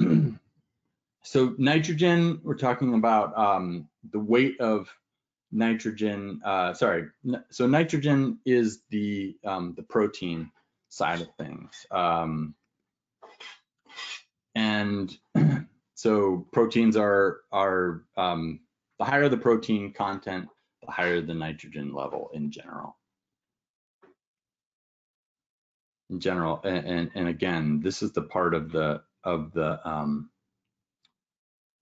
(clears throat) so nitrogen, we're talking about um, the weight of nitrogen, uh, sorry, so nitrogen is the, um, the protein side of things. Um, and (clears throat) so proteins are are um, the higher the protein content, the higher the nitrogen level in general. In general, and, and, and again, this is the part of the of the um,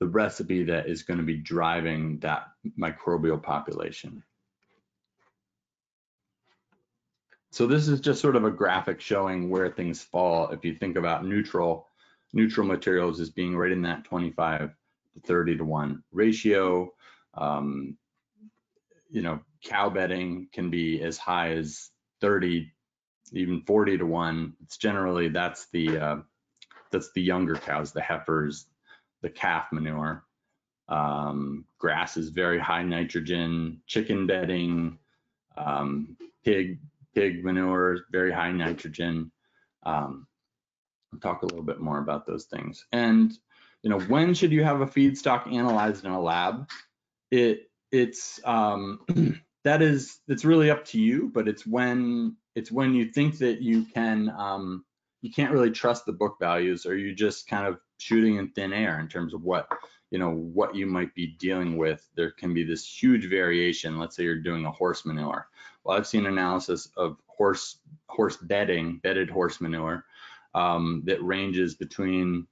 the recipe that is going to be driving that microbial population. So this is just sort of a graphic showing where things fall. If you think about neutral, neutral materials as being right in that 25 to 30 to one ratio. Um, you know, cow bedding can be as high as 30, even 40 to one. It's generally that's the uh, that's the younger cows, the heifers, the calf manure. Um, grass is very high nitrogen. Chicken bedding, um, pig pig manure, very high nitrogen. Um, I'll talk a little bit more about those things. And you know, when should you have a feedstock analyzed in a lab? It it's um, (clears throat) that is it's really up to you, but it's when it's when you think that you can um, you can't really trust the book values, or you just kind of shooting in thin air in terms of what you know what you might be dealing with. There can be this huge variation. Let's say you're doing a horse manure. Well, I've seen analysis of horse horse bedding, bedded horse manure, um, that ranges between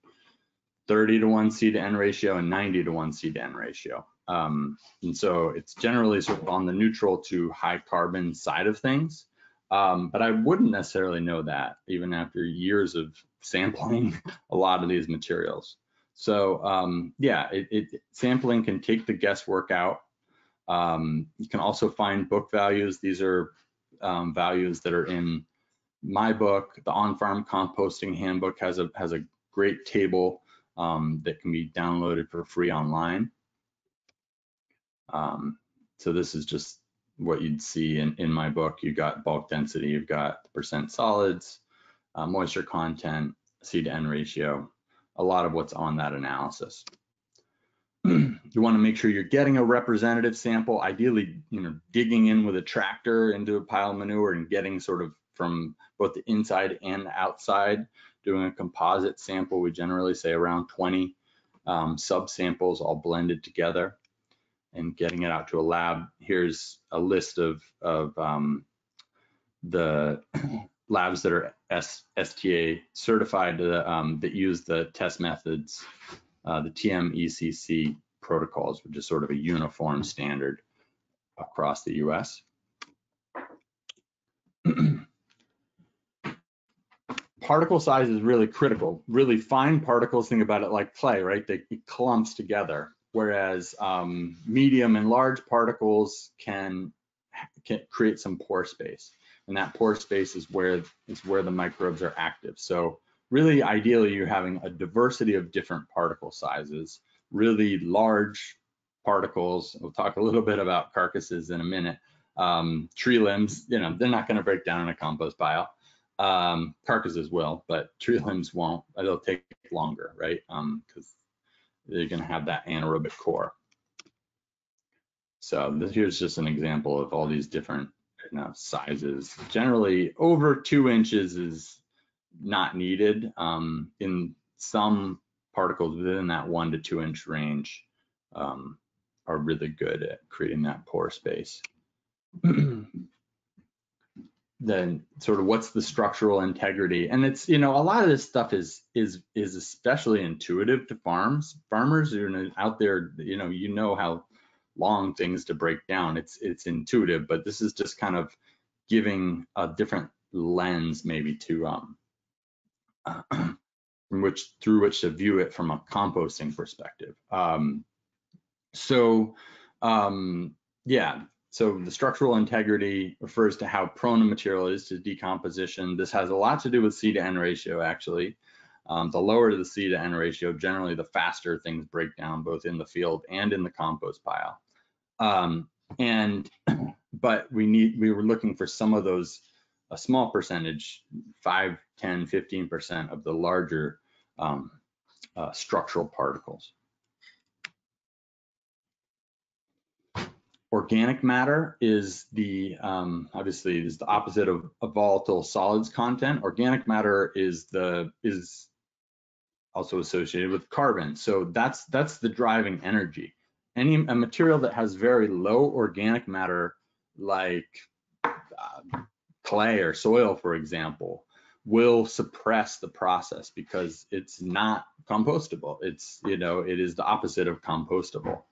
30 to 1 C to N ratio and 90 to 1 C to N ratio. Um, and so it's generally sort of on the neutral to high carbon side of things. Um, but I wouldn't necessarily know that even after years of sampling (laughs) a lot of these materials. So um, yeah, it, it, sampling can take the guesswork out. Um, you can also find book values. These are um, values that are in my book. The on-farm composting handbook has a has a great table um, that can be downloaded for free online. Um, so this is just what you'd see in, in my book. You've got bulk density, you've got percent solids, uh, moisture content, C to N ratio, a lot of what's on that analysis. (clears throat) you want to make sure you're getting a representative sample, ideally, you know, digging in with a tractor into a pile of manure and getting sort of from both the inside and the outside, doing a composite sample. We generally say around 20 um, subsamples all blended together and getting it out to a lab. Here's a list of, of um, the (clears throat) labs that are S, STA certified to, um, that use the test methods, uh, the TMECC protocols, which is sort of a uniform standard across the US. (clears throat) Particle size is really critical. Really fine particles, think about it like clay, right? They it clumps together whereas um, medium and large particles can, can create some pore space. And that pore space is where, is where the microbes are active. So really ideally you're having a diversity of different particle sizes, really large particles. We'll talk a little bit about carcasses in a minute. Um, tree limbs, you know, they're not going to break down in a compost pile. Um, carcasses will, but tree limbs won't. It'll take longer, right? Because um, they're going to have that anaerobic core. So this here's just an example of all these different you know, sizes. Generally, over two inches is not needed. Um, in some particles within that one to two inch range um, are really good at creating that pore space. (clears throat) then sort of what's the structural integrity and it's you know a lot of this stuff is is is especially intuitive to farms farmers are out there you know you know how long things to break down it's it's intuitive but this is just kind of giving a different lens maybe to um (clears throat) which through which to view it from a composting perspective um so um yeah so the structural integrity refers to how prone a material is to decomposition. This has a lot to do with C to N ratio, actually. Um, the lower the C to N ratio, generally the faster things break down, both in the field and in the compost pile. Um, and, (clears throat) but we need, we were looking for some of those, a small percentage, 5, 10, 15% of the larger um, uh, structural particles. Organic matter is the, um, obviously is the opposite of a volatile solids content. Organic matter is the, is also associated with carbon. So that's, that's the driving energy. Any a material that has very low organic matter, like uh, clay or soil, for example, will suppress the process because it's not compostable. It's, you know, it is the opposite of compostable.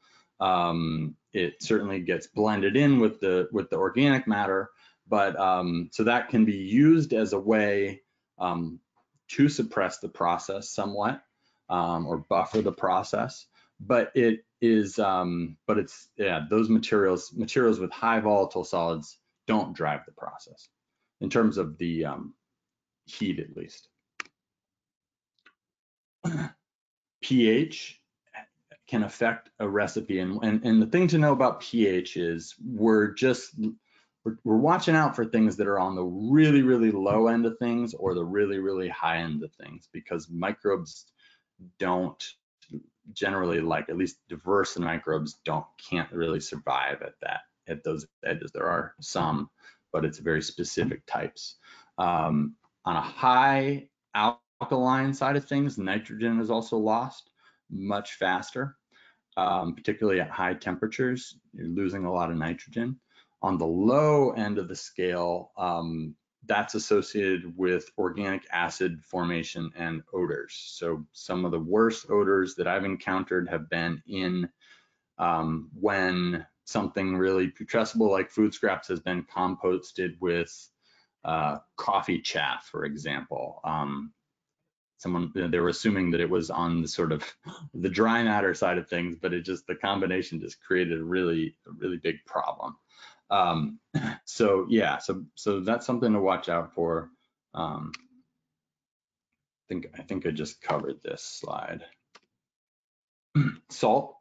Um, it certainly gets blended in with the with the organic matter, But um, so that can be used as a way um, to suppress the process somewhat um, or buffer the process. But it is, um, but it's yeah, those materials materials with high volatile solids don't drive the process in terms of the um, heat at least. (clears throat) pH can affect a recipe. And, and, and the thing to know about pH is we're just, we're, we're watching out for things that are on the really, really low end of things or the really, really high end of things because microbes don't generally like, at least diverse microbes don't, can't really survive at that, at those edges. There are some, but it's very specific types. Um, on a high alkaline side of things, nitrogen is also lost much faster, um, particularly at high temperatures. You're losing a lot of nitrogen. On the low end of the scale, um, that's associated with organic acid formation and odors. So some of the worst odors that I've encountered have been in um, when something really putrescible like food scraps has been composted with uh, coffee chaff, for example. Um, someone they were assuming that it was on the sort of (laughs) the dry matter side of things, but it just the combination just created a really a really big problem. Um, (clears throat) so yeah, so so that's something to watch out for. Um, I think I think I just covered this slide. (clears throat) Salt.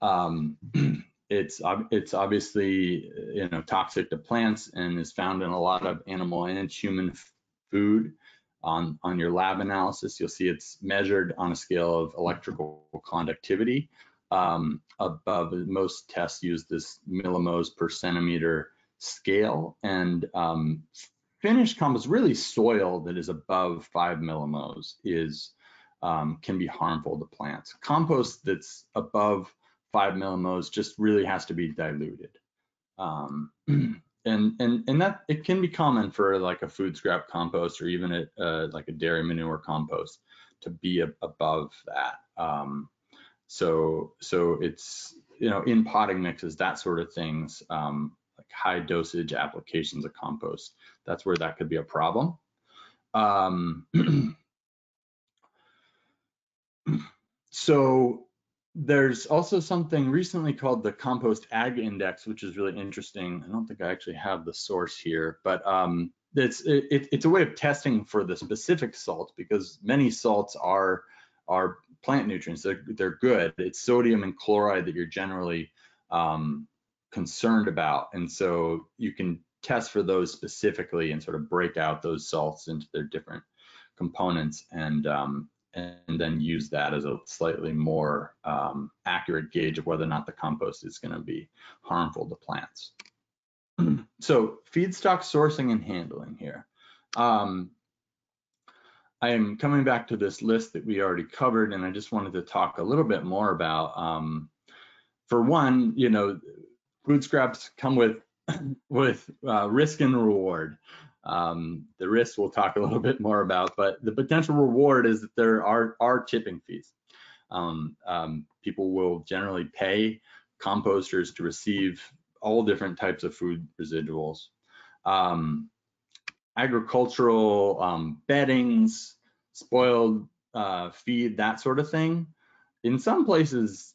Um, (clears throat) it's it's obviously you know toxic to plants and is found in a lot of animal and human food on, on your lab analysis, you'll see it's measured on a scale of electrical conductivity. Um, above most tests use this millimhos per centimeter scale and um, finished compost, really soil that is above five millimhos is um, can be harmful to plants. Compost that's above five millimhos just really has to be diluted. Um, (clears throat) and and and that it can be common for like a food scrap compost or even a, uh, like a dairy manure compost to be a, above that. Um, so so it's you know in potting mixes that sort of things um, like high dosage applications of compost. That's where that could be a problem. Um, (clears throat) so there's also something recently called the Compost Ag Index, which is really interesting. I don't think I actually have the source here, but um, it's it, it's a way of testing for the specific salts because many salts are are plant nutrients. They're they're good. It's sodium and chloride that you're generally um, concerned about, and so you can test for those specifically and sort of break out those salts into their different components and um, and then use that as a slightly more um, accurate gauge of whether or not the compost is going to be harmful to plants. (clears throat) so feedstock sourcing and handling here. Um, I am coming back to this list that we already covered, and I just wanted to talk a little bit more about. Um, for one, you know, food scraps come with (clears throat) with uh, risk and reward. Um, the risks we'll talk a little bit more about, but the potential reward is that there are, are tipping fees. Um, um, people will generally pay composters to receive all different types of food residuals. Um, agricultural um, beddings, spoiled uh, feed, that sort of thing. In some places,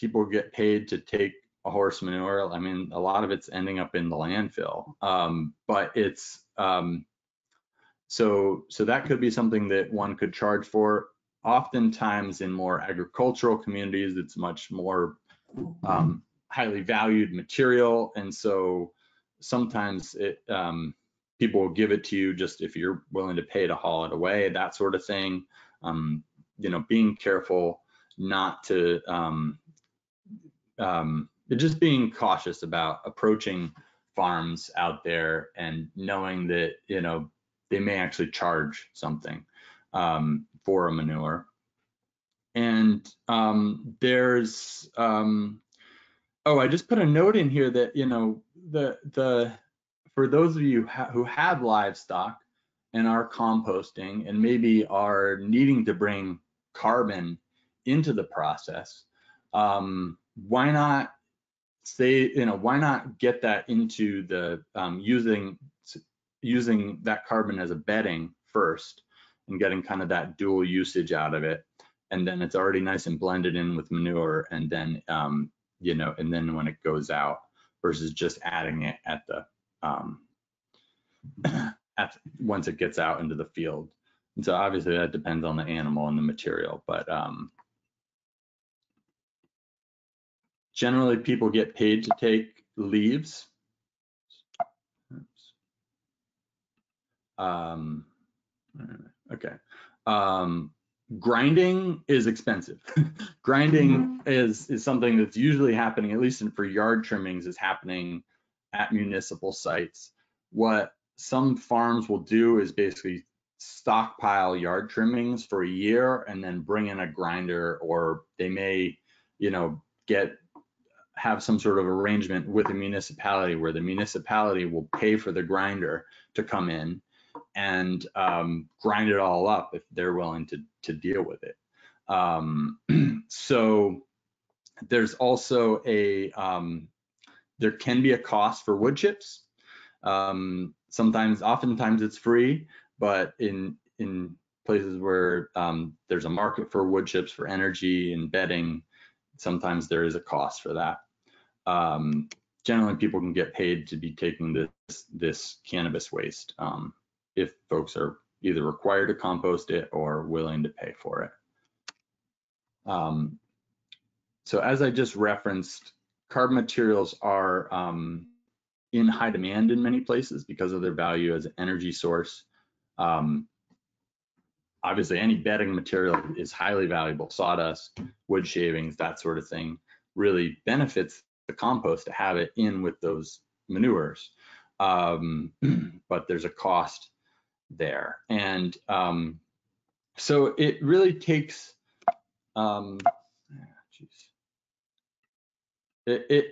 people get paid to take horse manure. I mean, a lot of it's ending up in the landfill, um, but it's um, so so that could be something that one could charge for. Oftentimes, in more agricultural communities, it's much more um, highly valued material, and so sometimes it um, people will give it to you just if you're willing to pay to haul it away, that sort of thing. Um, you know, being careful not to um, um, just being cautious about approaching farms out there and knowing that you know they may actually charge something um, for a manure. And um, there's um, oh, I just put a note in here that you know the the for those of you ha who have livestock and are composting and maybe are needing to bring carbon into the process, um, why not say, you know, why not get that into the um, using using that carbon as a bedding first and getting kind of that dual usage out of it. And then it's already nice and blended in with manure. And then, um, you know, and then when it goes out versus just adding it at the, um, (clears throat) at once it gets out into the field. And so obviously that depends on the animal and the material, but um, generally people get paid to take leaves. Um, okay. Um, grinding is expensive. (laughs) grinding mm -hmm. is is something that's usually happening, at least in, for yard trimmings, is happening at municipal sites. What some farms will do is basically stockpile yard trimmings for a year and then bring in a grinder, or they may, you know, get have some sort of arrangement with the municipality where the municipality will pay for the grinder to come in and um, grind it all up if they're willing to to deal with it. Um, (clears throat) so there's also a um, there can be a cost for wood chips. Um, sometimes, oftentimes it's free, but in in places where um, there's a market for wood chips for energy and bedding, sometimes there is a cost for that. Um, generally, people can get paid to be taking this this cannabis waste. Um, if folks are either required to compost it or willing to pay for it. Um, so as I just referenced, carbon materials are um, in high demand in many places because of their value as an energy source. Um, obviously, any bedding material is highly valuable. Sawdust, wood shavings, that sort of thing really benefits the compost to have it in with those manures. Um, (clears throat) but there's a cost there. And um, so it really takes, um, it, it,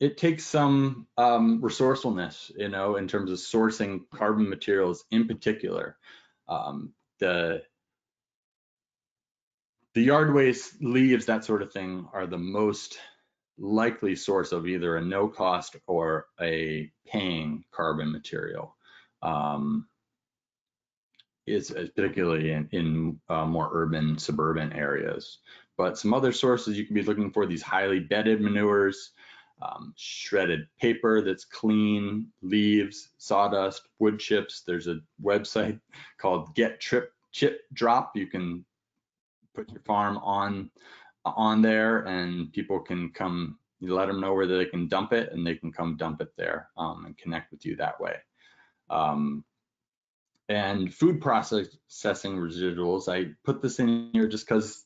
it takes some um, resourcefulness, you know, in terms of sourcing carbon materials in particular. Um, the the yard waste, leaves, that sort of thing are the most likely source of either a no cost or a paying carbon material. Um, is particularly in, in uh, more urban suburban areas. But some other sources you can be looking for these highly bedded manures, um, shredded paper that's clean, leaves, sawdust, wood chips. There's a website (laughs) called Get Trip Chip Drop. You can put your farm on on there, and people can come. Let them know where they can dump it, and they can come dump it there um, and connect with you that way. Um, and food processing residuals. I put this in here just because,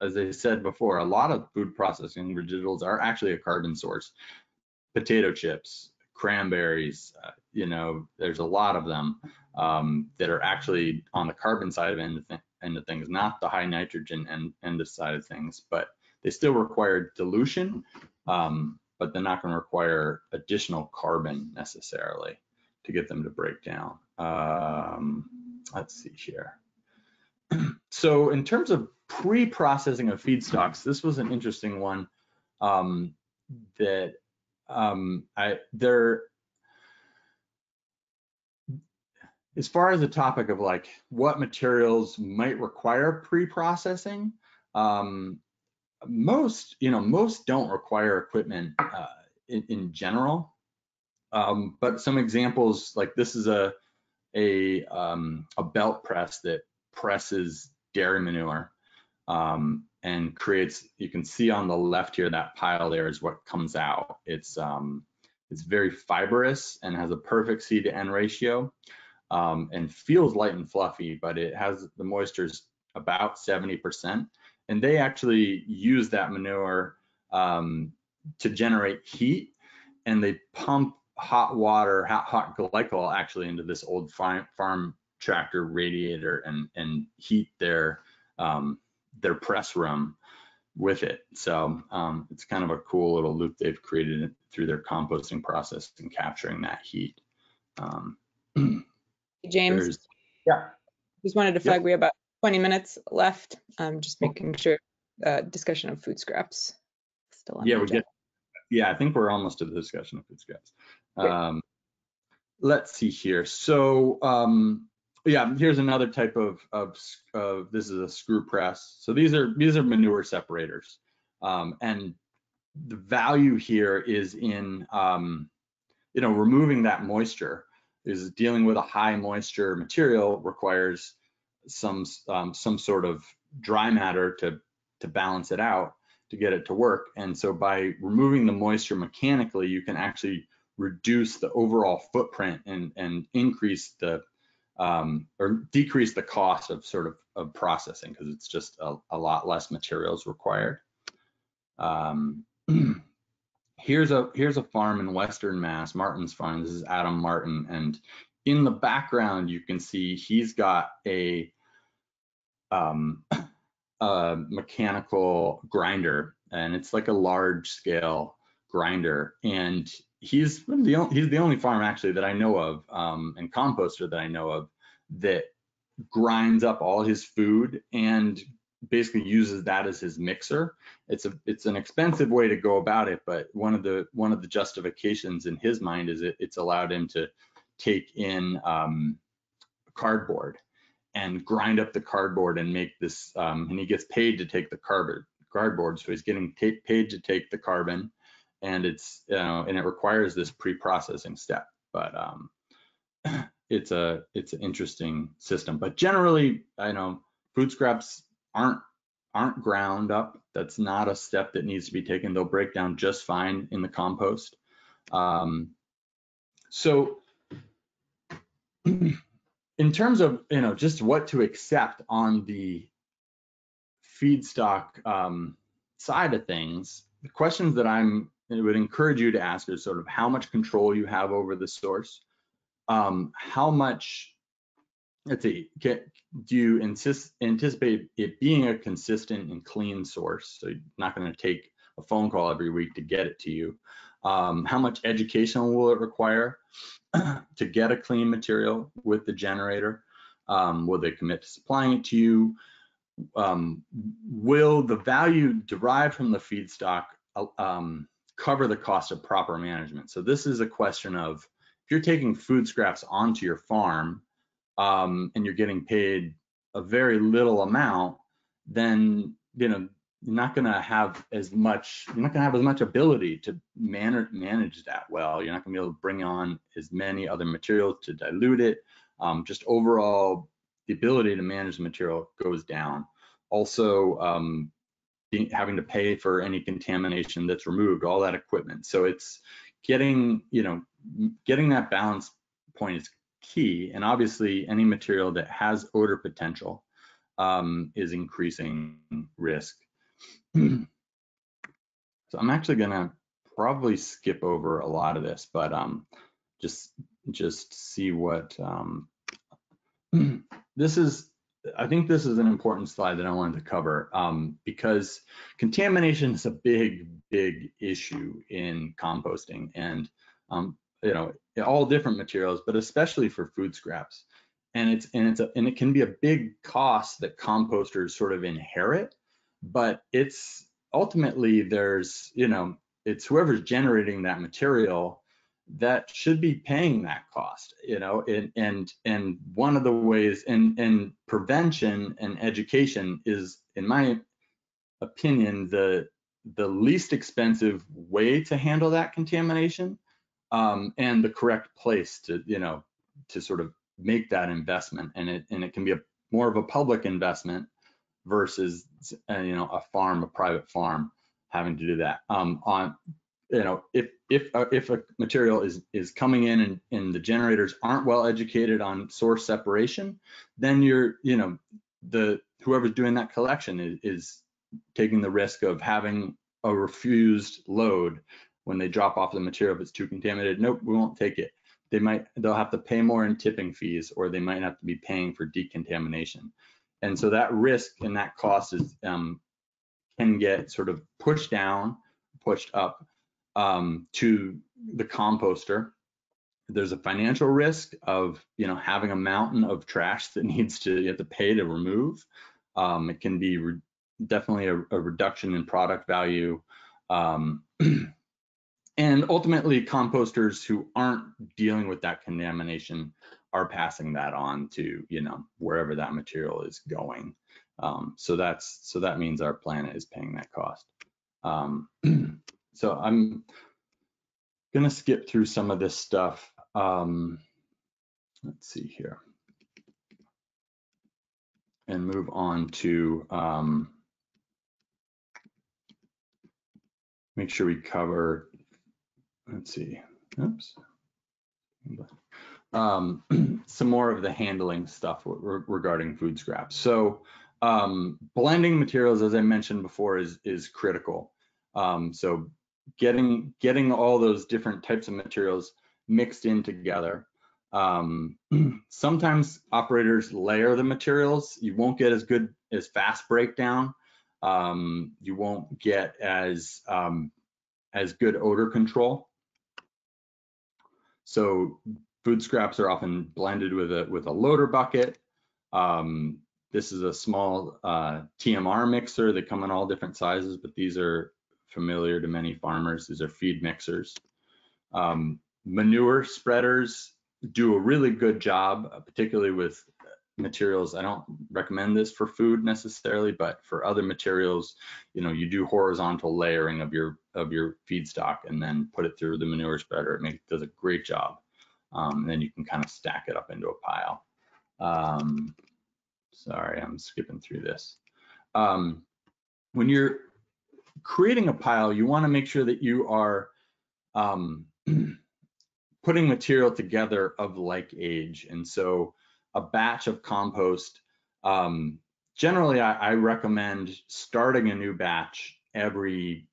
as I said before, a lot of food processing residuals are actually a carbon source. Potato chips, cranberries, uh, you know, there's a lot of them um, that are actually on the carbon side of end of, things, not the high nitrogen end, end of side of things, but they still require dilution, um, but they're not going to require additional carbon necessarily to get them to break down. Um, let's see here. (clears throat) so in terms of pre-processing of feedstocks, this was an interesting one um, that um, I there as far as the topic of like what materials might require pre-processing, um, most you know most don't require equipment uh, in, in general. Um, but some examples like this is a a um, a belt press that presses dairy manure um, and creates. You can see on the left here that pile there is what comes out. It's um, it's very fibrous and has a perfect C to N ratio um, and feels light and fluffy, but it has the moisture is about 70%. And they actually use that manure um, to generate heat and they pump hot water, hot, hot glycol actually into this old farm, farm tractor radiator and and heat their um, their press room with it. So um, it's kind of a cool little loop they've created through their composting process and capturing that heat. Um, (clears throat) James. Yeah. Just wanted to flag yep. we have about 20 minutes left. Um, just making sure uh, discussion of food scraps still on. Yeah, we get Yeah, I think we're almost to the discussion of food scraps. Um, let's see here. So, um, yeah, here's another type of, of, of, this is a screw press. So these are, these are manure separators. Um, and the value here is in, um, you know, removing that moisture is dealing with a high moisture material requires some, um, some sort of dry matter to, to balance it out to get it to work. And so by removing the moisture mechanically, you can actually reduce the overall footprint and, and increase the, um, or decrease the cost of sort of, of processing because it's just a, a lot less materials required. Um, (clears throat) here's a, here's a farm in Western Mass, Martin's Farm. This is Adam Martin. And in the background, you can see he's got a, um, (clears throat) a mechanical grinder and it's like a large scale grinder and he's the only he's the only farm actually that I know of um, and composter that I know of that grinds up all his food and basically uses that as his mixer. It's a it's an expensive way to go about it, but one of the one of the justifications in his mind is it, it's allowed him to take in um, cardboard and grind up the cardboard and make this um, and he gets paid to take the cardboard cardboard. So he's getting paid to take the carbon and it's you know and it requires this pre-processing step. But um (clears throat) it's a it's an interesting system. But generally i know food scraps aren't aren't ground up. That's not a step that needs to be taken. They'll break down just fine in the compost. Um so (clears throat) in terms of you know just what to accept on the feedstock um, side of things, the questions that I'm I would encourage you to ask is sort of how much control you have over the source, um, how much let's see, get, do you insist, anticipate it being a consistent and clean source? So you're not going to take a phone call every week to get it to you. Um, how much education will it require (clears throat) to get a clean material with the generator? Um, will they commit to supplying it to you? Um, will the value derived from the feedstock uh, um, cover the cost of proper management? So this is a question of if you're taking food scraps onto your farm um, and you're getting paid a very little amount, then you know you're not going to have as much you're not going to have as much ability to manage manage that well. You're not going to be able to bring on as many other materials to dilute it. Um, just overall the ability to manage the material goes down. Also um, being, having to pay for any contamination that's removed all that equipment. So it's getting you know getting that balance point is key and obviously any material that has odor potential um, is increasing risk (clears throat) so I'm actually gonna probably skip over a lot of this, but um, just just see what um, (clears throat) this is. I think this is an important slide that I wanted to cover um, because contamination is a big, big issue in composting, and um, you know all different materials, but especially for food scraps. And it's and it's a, and it can be a big cost that composters sort of inherit but it's ultimately there's you know it's whoever's generating that material that should be paying that cost you know and and and one of the ways and and prevention and education is in my opinion the the least expensive way to handle that contamination um, and the correct place to you know to sort of make that investment and it and it can be a more of a public investment versus uh, you know a farm, a private farm, having to do that. Um, on you know if if uh, if a material is is coming in and, and the generators aren't well educated on source separation, then you're you know the whoever's doing that collection is, is taking the risk of having a refused load when they drop off the material if it's too contaminated. Nope, we won't take it. They might they'll have to pay more in tipping fees, or they might have to be paying for decontamination and so that risk and that cost is um, can get sort of pushed down, pushed up um, to the composter. There's a financial risk of you know having a mountain of trash that (laughs) needs to you have to pay to remove. Um, it can be definitely a, a, reduction in product value. Um, (clears throat) and ultimately composters who aren't dealing with that contamination are passing that on to, you know, wherever that material is going. Um, so that's, so that means our planet is paying that cost. Um, (clears throat) so I'm gonna skip through some of this stuff. Um, let's see here. And move on to, um, make sure we cover, let's see, oops. Um, (clears throat) some more of the handling stuff re regarding food scraps. So um, blending materials, as I mentioned before, is, is critical. Um, so getting, getting all those different types of materials mixed in together. Um, (clears throat) sometimes operators layer the materials. You won't get as good as fast breakdown. Um, you won't get as um, as good odor control. So food scraps are often blended with a with a loader bucket. Um, this is a small uh, TMR mixer. They come in all different sizes, but these are familiar to many farmers. These are feed mixers. Um, manure spreaders do a really good job, particularly with materials. I don't recommend this for food necessarily, but for other materials, you know, you do horizontal layering of your of your feedstock and then put it through the manure spreader. It makes does a great job. Um, and then you can kind of stack it up into a pile. Um, sorry, I'm skipping through this. Um, when you're creating a pile, you want to make sure that you are um, (clears throat) putting material together of like age. And so a batch of compost, um, generally I, I, recommend starting a new batch every,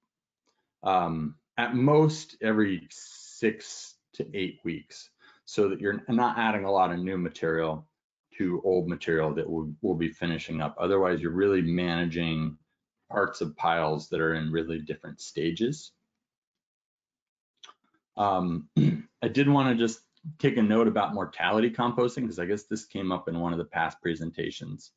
um, at most every six to eight weeks so that you're not adding a lot of new material to old material that will, will be finishing up. Otherwise, you're really managing parts of piles that are in really different stages. Um, (clears throat) I did want to just take a note about mortality composting because I guess this came up in one of the past presentations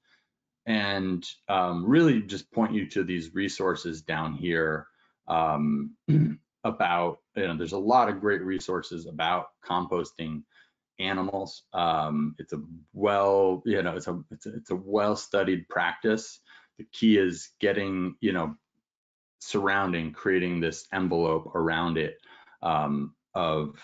and um, really just point you to these resources down here um, (clears throat) about, you know, there's a lot of great resources about composting animals. Um, it's a well, you know, it's a, it's a, it's a well-studied practice. The key is getting, you know, surrounding, creating this envelope around it um, of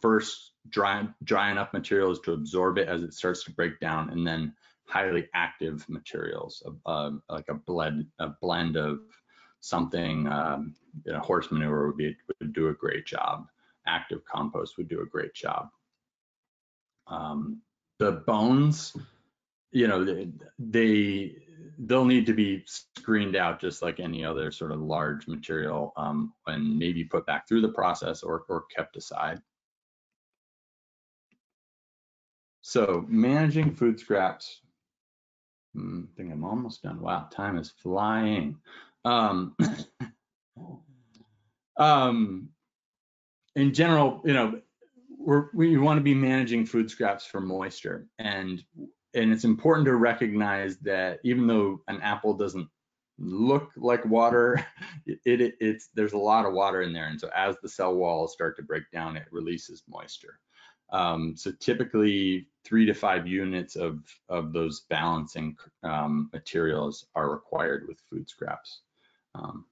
first dry, dry enough materials to absorb it as it starts to break down, and then highly active materials, uh, like a blend, a blend of something. Um, you know, horse manure would be would do a great job. Active compost would do a great job. Um, the bones, you know, they, they they'll need to be screened out just like any other sort of large material um, and maybe put back through the process or, or kept aside. So managing food scraps. Hmm, I think I'm almost done. Wow, time is flying. Um, (coughs) um, in general, you know, we're, we want to be managing food scraps for moisture, and and it's important to recognize that even though an apple doesn't look like water, (laughs) it, it it's there's a lot of water in there, and so as the cell walls start to break down, it releases moisture. Um, so typically three to five units of, of those balancing um, materials are required with food scraps. Um,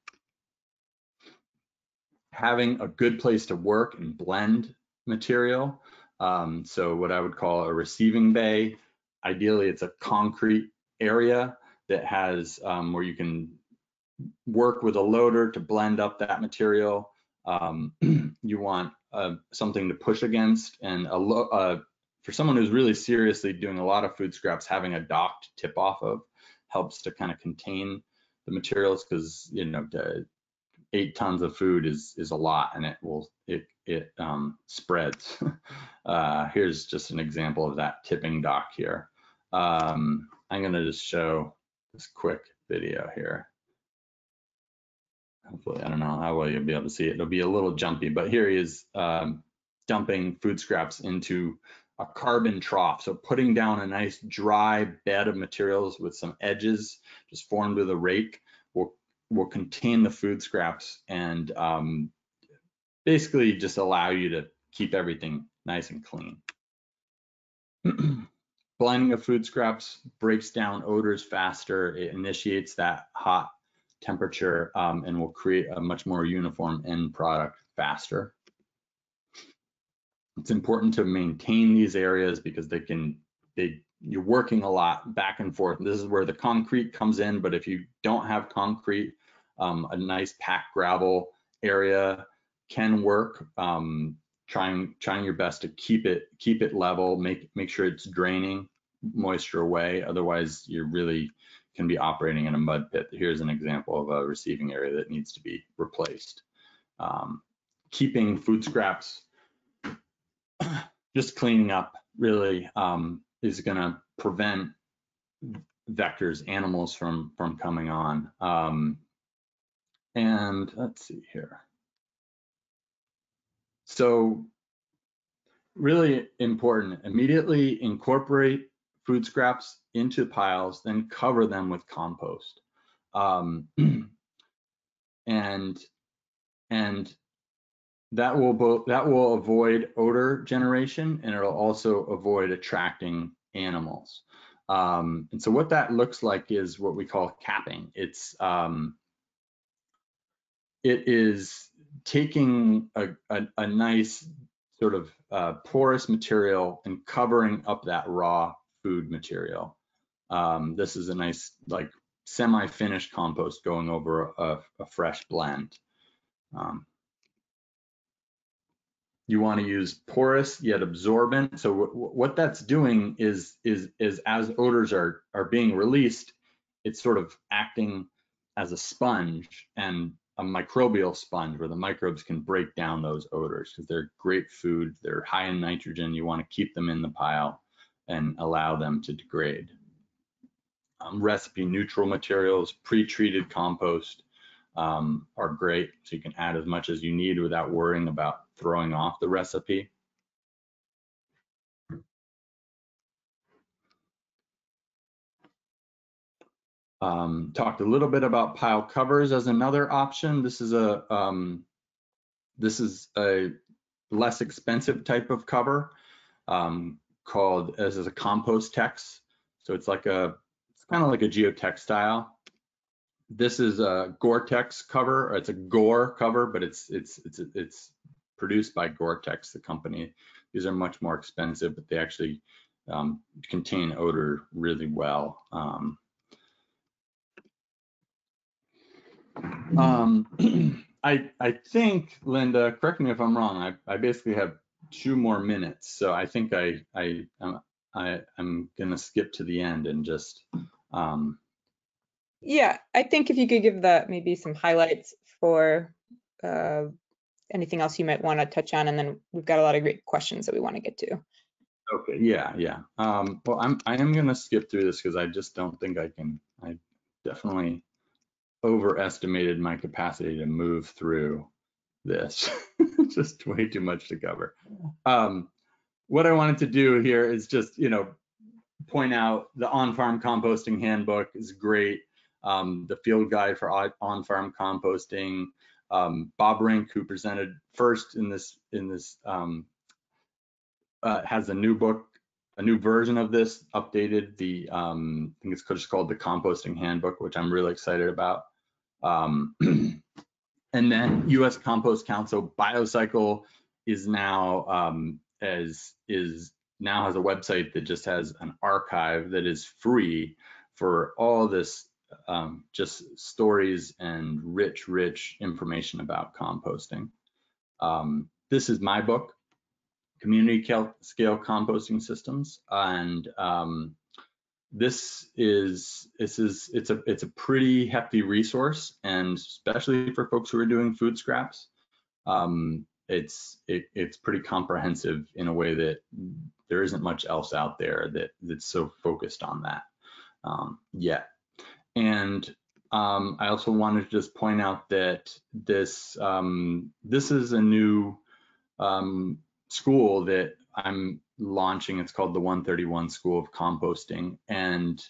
having a good place to work and blend material. Um, so what I would call a receiving bay. Ideally, it's a concrete area that has um, where you can work with a loader to blend up that material. Um, (clears throat) you want uh, something to push against and a uh, for someone who's really seriously doing a lot of food scraps, having a dock to tip off of helps to kind of contain the materials because you know eight tons of food is is a lot and it will it it um, spreads. (laughs) uh, here's just an example of that tipping dock here. Um, I'm gonna just show this quick video here hopefully, I don't know how well you'll be able to see it. It'll be a little jumpy, but here he is um, dumping food scraps into a carbon trough. So putting down a nice dry bed of materials with some edges just formed with a rake will, will contain the food scraps and um, basically just allow you to keep everything nice and clean. (clears throat) Blending of food scraps breaks down odors faster. It initiates that hot temperature um, and will create a much more uniform end product faster. It's important to maintain these areas because they can, they, you're working a lot back and forth. This is where the concrete comes in, but if you don't have concrete, um, a nice packed gravel area can work. Um, trying trying your best to keep it keep it level, make make sure it's draining moisture away. Otherwise, you're really can be operating in a mud pit. Here's an example of a receiving area that needs to be replaced. Um, keeping food scraps, just cleaning up really um, is going to prevent vectors, animals from from coming on. Um, and let's see here. So really important, immediately incorporate food scraps into piles, then cover them with compost. Um, (clears throat) and and that will both that will avoid odor generation and it'll also avoid attracting animals. Um, and so what that looks like is what we call capping. It's um, it is taking a, a, a nice sort of uh, porous material and covering up that raw food material. Um, this is a nice like semi-finished compost going over a, a fresh blend. Um, you want to use porous yet absorbent. So what that's doing is is is as odors are are being released, it's sort of acting as a sponge and a microbial sponge where the microbes can break down those odors because they're great food. They're high in nitrogen. You want to keep them in the pile and allow them to degrade. Um, recipe neutral materials, pre-treated compost um, are great. So you can add as much as you need without worrying about throwing off the recipe. Um, talked a little bit about pile covers as another option. This is a um, this is a less expensive type of cover um, called as a Compost-Tex. So it's like a it's kind of like a geotextile. This is a Gore-Tex cover. It's a Gore cover, but it's it's it's it's produced by Gore-Tex, the company. These are much more expensive, but they actually um, contain odor really well. Um, Um, (clears throat) I I think Linda, correct me if I'm wrong. I I basically have two more minutes, so I think I I I'm, I I'm gonna skip to the end and just. Um, yeah, I think if you could give that maybe some highlights for uh, anything else you might want to touch on, and then we've got a lot of great questions that we want to get to. Okay, yeah, yeah. Um, well, I'm I am gonna skip through this because I just don't think I can. I definitely overestimated my capacity to move through this. (laughs) just way too much to cover. Um, what I wanted to do here is just, you know, point out the on-farm composting handbook is great. Um, the field guide for on-farm composting. Um, Bob Rynk, who presented first in this in this, um, uh, has a new book, a new version of this, updated the um, I think it's just called the composting handbook, which I'm really excited about. Um, (clears throat) and then U.S. Compost Council Biocycle is now um, as is now has a website that just has an archive that is free for all this um, just stories and rich, rich information about composting. Um, this is my book, Community Scale Composting Systems, and um, this is this is it's a it's a pretty hefty resource and especially for folks who are doing food scraps um, it's it, it's pretty comprehensive in a way that there isn't much else out there that that's so focused on that um, yet and um, I also wanted to just point out that this um, this is a new um, school that I'm launching. It's called the 131 School of Composting, and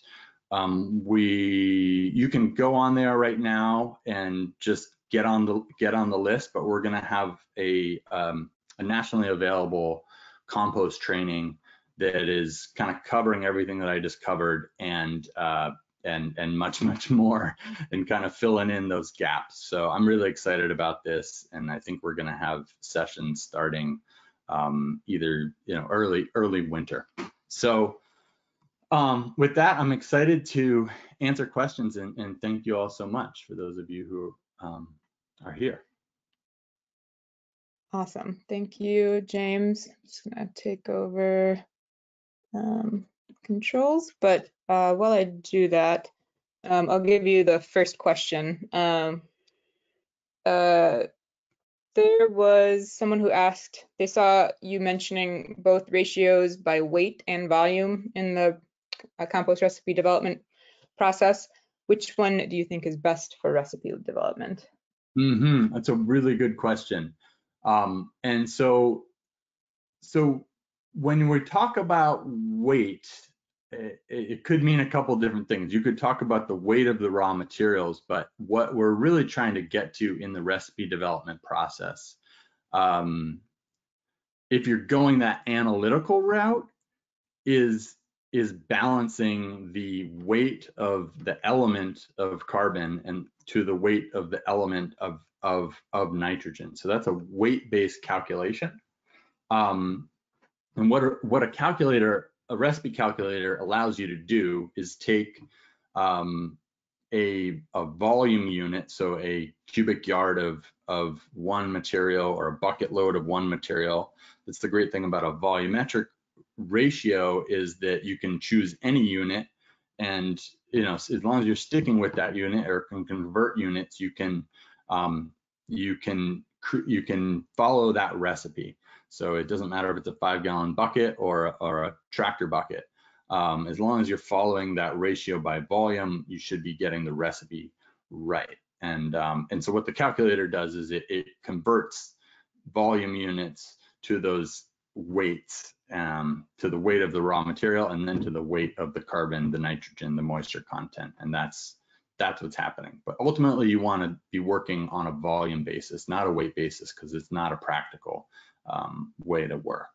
um, we you can go on there right now and just get on the get on the list, but we're going to have a um, a nationally available compost training that is kind of covering everything that I just covered and uh, and and much much more and kind of filling in those gaps. So I'm really excited about this, and I think we're going to have sessions starting um, either you know early early winter. So um, with that, I'm excited to answer questions and, and, thank you all so much for those of you who um, are here. Awesome. Thank you, James. I'm just going to take over um, controls, but uh, while I do that, um, I'll give you the first question. Um, uh, there was someone who asked, they saw you mentioning both ratios by weight and volume in the uh, compost recipe development process. Which one do you think is best for recipe development? Mm-hmm. That's a really good question. Um, and so, so when we talk about weight, it, it, could mean a couple different things. You could talk about the weight of the raw materials, but what we're really trying to get to in the recipe development process, um, if you're going that analytical route, is is balancing the weight of the element of carbon and to the weight of the element of of of nitrogen. So that's a weight-based calculation. Um, and what a, what a calculator, a recipe calculator allows you to do is take um, a, a volume unit, so a cubic yard of, of one material or a bucket load of one material. That's the great thing about a volumetric ratio is that you can choose any unit and you know as long as you're sticking with that unit or can convert units you can um, you can you can follow that recipe. So it doesn't matter if it's a five gallon bucket or or a tractor bucket. Um, as long as you're following that ratio by volume you should be getting the recipe right. And um, and so what the calculator does is it, it converts volume units to those weights um, to the weight of the raw material and then to the weight of the carbon, the nitrogen, the moisture content, and that's that's what's happening. But ultimately, you want to be working on a volume basis, not a weight basis, because it's not a practical um, way to work.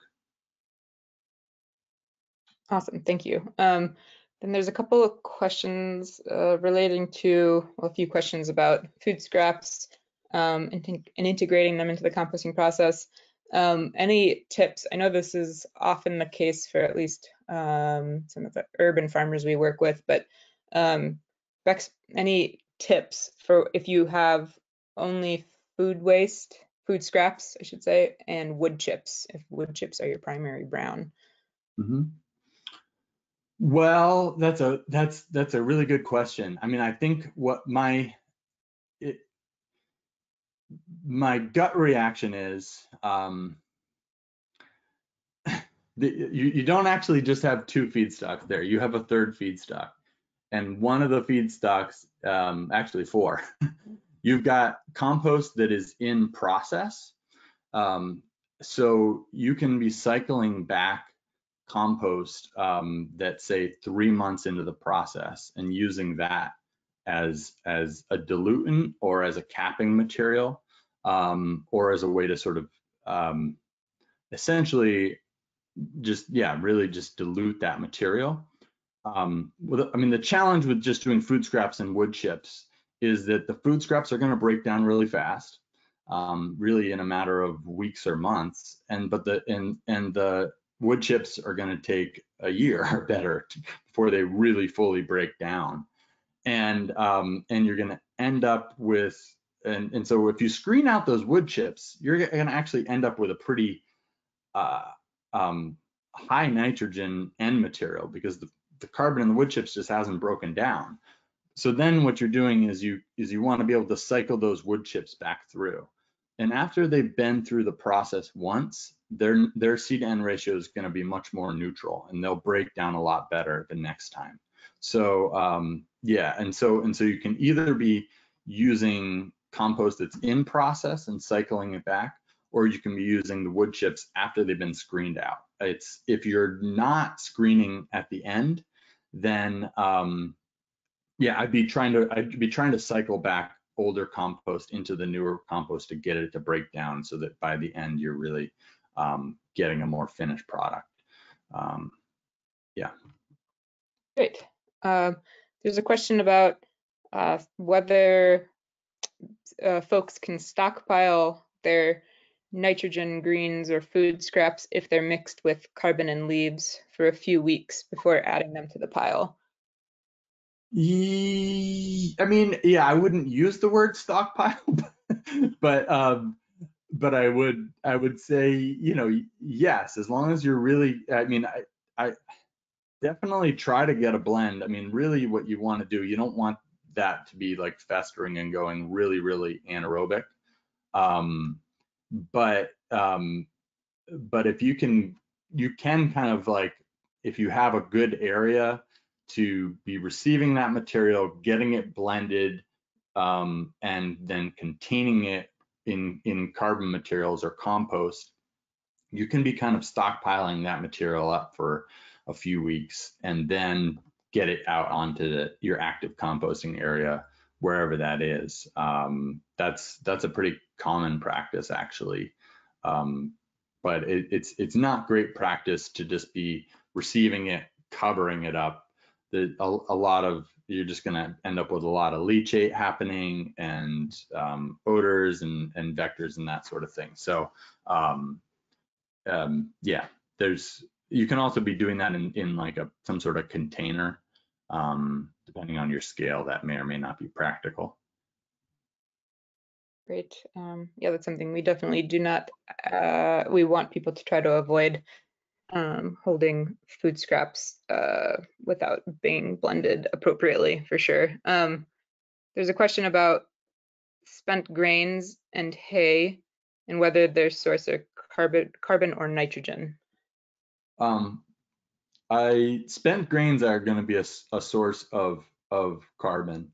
Awesome, thank you. Um, then there's a couple of questions uh, relating to well, a few questions about food scraps um, and, and integrating them into the composting process. Um, any tips? I know this is often the case for at least um, some of the urban farmers we work with, but um, Bex, any tips for if you have only food waste, food scraps, I should say, and wood chips, if wood chips are your primary brown? Mm -hmm. Well, that's a that's that's a really good question. I mean, I think what my my gut reaction is um, the, you, you don't actually just have two feedstocks there. You have a third feedstock. And one of the feedstocks, um, actually four, (laughs) you've got compost that is in process. Um, so you can be cycling back compost um, that say three months into the process and using that as as a diluent or as a capping material um, or as a way to sort of um, essentially just yeah really just dilute that material. Um, with, i mean the challenge with just doing food scraps and wood chips is that the food scraps are going to break down really fast um, really in a matter of weeks or months and but the and and the wood chips are going to take a year or better before they really fully break down. And um, and you're going to end up with and and so if you screen out those wood chips, you're going to actually end up with a pretty uh, um, high nitrogen end material because the, the carbon in the wood chips just hasn't broken down. So then what you're doing is you is you want to be able to cycle those wood chips back through. And after they've been through the process once, their their C to N ratio is going to be much more neutral and they'll break down a lot better the next time. So um, yeah, and so and so you can either be using compost that's in process and cycling it back, or you can be using the wood chips after they've been screened out. It's if you're not screening at the end, then um, yeah, I'd be trying to I'd be trying to cycle back older compost into the newer compost to get it to break down so that by the end you're really um, getting a more finished product. Um, Great. Um, there's a question about uh, whether uh, folks can stockpile their nitrogen greens or food scraps if they're mixed with carbon and leaves for a few weeks before adding them to the pile. I mean, yeah, I wouldn't use the word stockpile, (laughs) but um, but I would I would say you know yes, as long as you're really I mean I I definitely try to get a blend. I mean, really, what you want to do you don't want that to be like festering and going really really anaerobic. Um, but um, but if you can you can kind of like if you have a good area to be receiving that material, getting it blended, um, and then containing it in, in carbon materials or compost, you can be kind of stockpiling that material up for a few weeks and then get it out onto the, your active composting area, wherever that is. Um, that's that's a pretty common practice actually. Um, but it, it's it's not great practice to just be receiving it, covering it up, the, a, a, lot of you're just going to end up with a lot of leachate happening and um, odors and, and vectors and that sort of thing. So um, um, yeah, there's you can also be doing that in, in like a some sort of container. Um, depending on your scale, that may or may not be practical. Great. Um, yeah, that's something we definitely do not. Uh, we want people to try to avoid um, holding food scraps uh, without being blended appropriately for sure. Um, there's a question about spent grains and hay and whether their source are carbon, carbon or nitrogen. Um, I spent grains are going to be a, a, source of of carbon,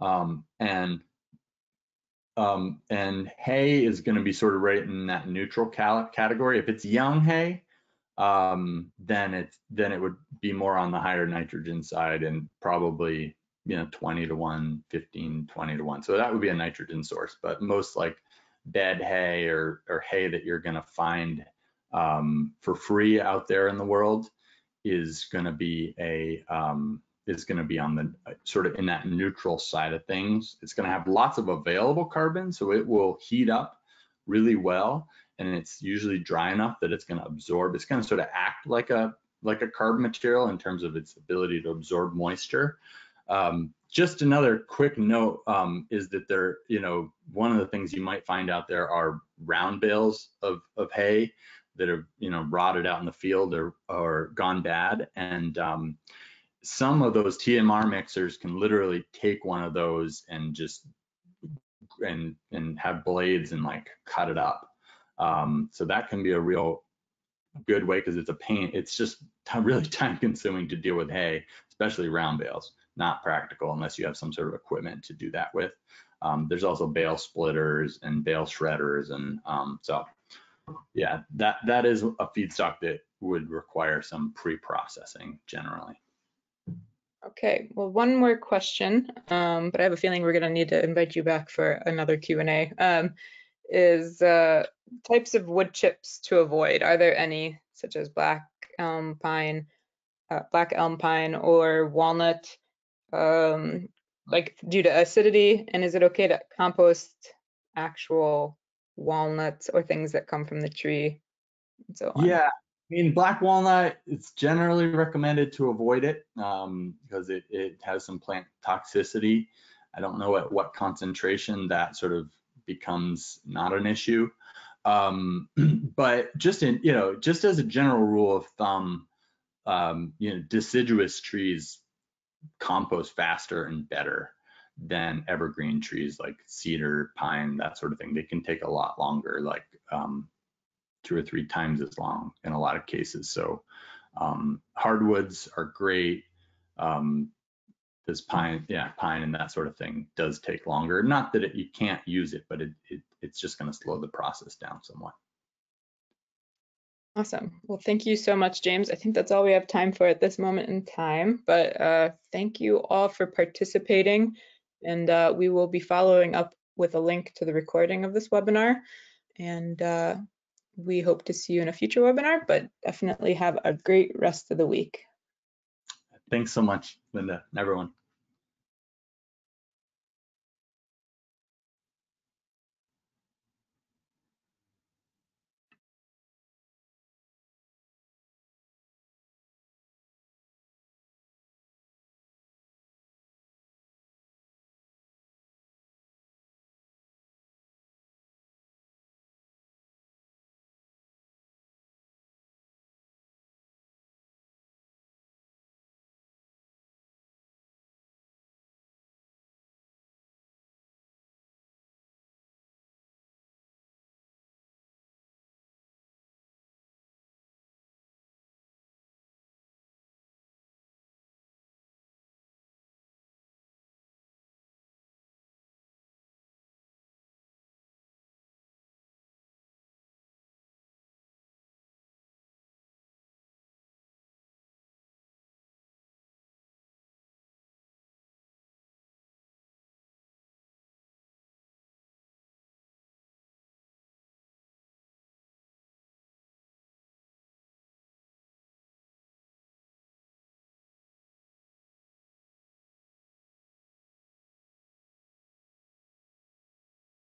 um, and um, and hay is going to be sort of right in that neutral category. If it's young hay, um, then it then it would be more on the higher nitrogen side and probably you know 20 to 1, 15, 20 to 1. So that would be a nitrogen source. But most like bed hay or or hay that you're going to find um, for free out there in the world is going to be a um, is going to be on the sort of in that neutral side of things. It's going to have lots of available carbon, so it will heat up really well and it's usually dry enough that it's going to absorb. It's going to sort of act like a like a carbon material in terms of its ability to absorb moisture. Um, just another quick note um, is that there, you know, one of the things you might find out there are round bales of, of hay that have, you know, rotted out in the field or, or gone bad. And um, some of those TMR mixers can literally take one of those and just and and have blades and like cut it up um, so that can be a real good way because it's a pain. It's just really (laughs) time consuming to deal with hay, especially round bales. Not practical unless you have some sort of equipment to do that with. Um, there's also bale splitters and bale shredders, and um, so yeah, that that is a feedstock that would require some pre-processing generally. Okay, well, one more question, um, but I have a feeling we're going to need to invite you back for another Q&A. Um, is uh, types of wood chips to avoid. Are there any, such as black elm pine, uh, black elm pine, or walnut, um, like due to acidity? And is it okay to compost actual walnuts or things that come from the tree and so on? Yeah, I mean, black walnut, it's generally recommended to avoid it um, because it, it has some plant toxicity. I don't know at what concentration that sort of becomes not an issue. Um, (clears throat) but just in, you know, just as a general rule of thumb, um, you know, deciduous trees compost faster and better than evergreen trees like cedar, pine, that sort of thing. They can take a lot longer, like um, two or three times as long in a lot of cases. So um, hardwoods are great. Um, this pine, yeah, pine and that sort of thing does take longer. Not that it, you can't use it, but it, it it's just going to slow the process down somewhat. Awesome. Well, thank you so much, James. I think that's all we have time for at this moment in time, but uh, thank you all for participating. And uh, we will be following up with a link to the recording of this webinar. And uh, we hope to see you in a future webinar, but definitely have a great rest of the week. Thanks so much, Linda, and everyone.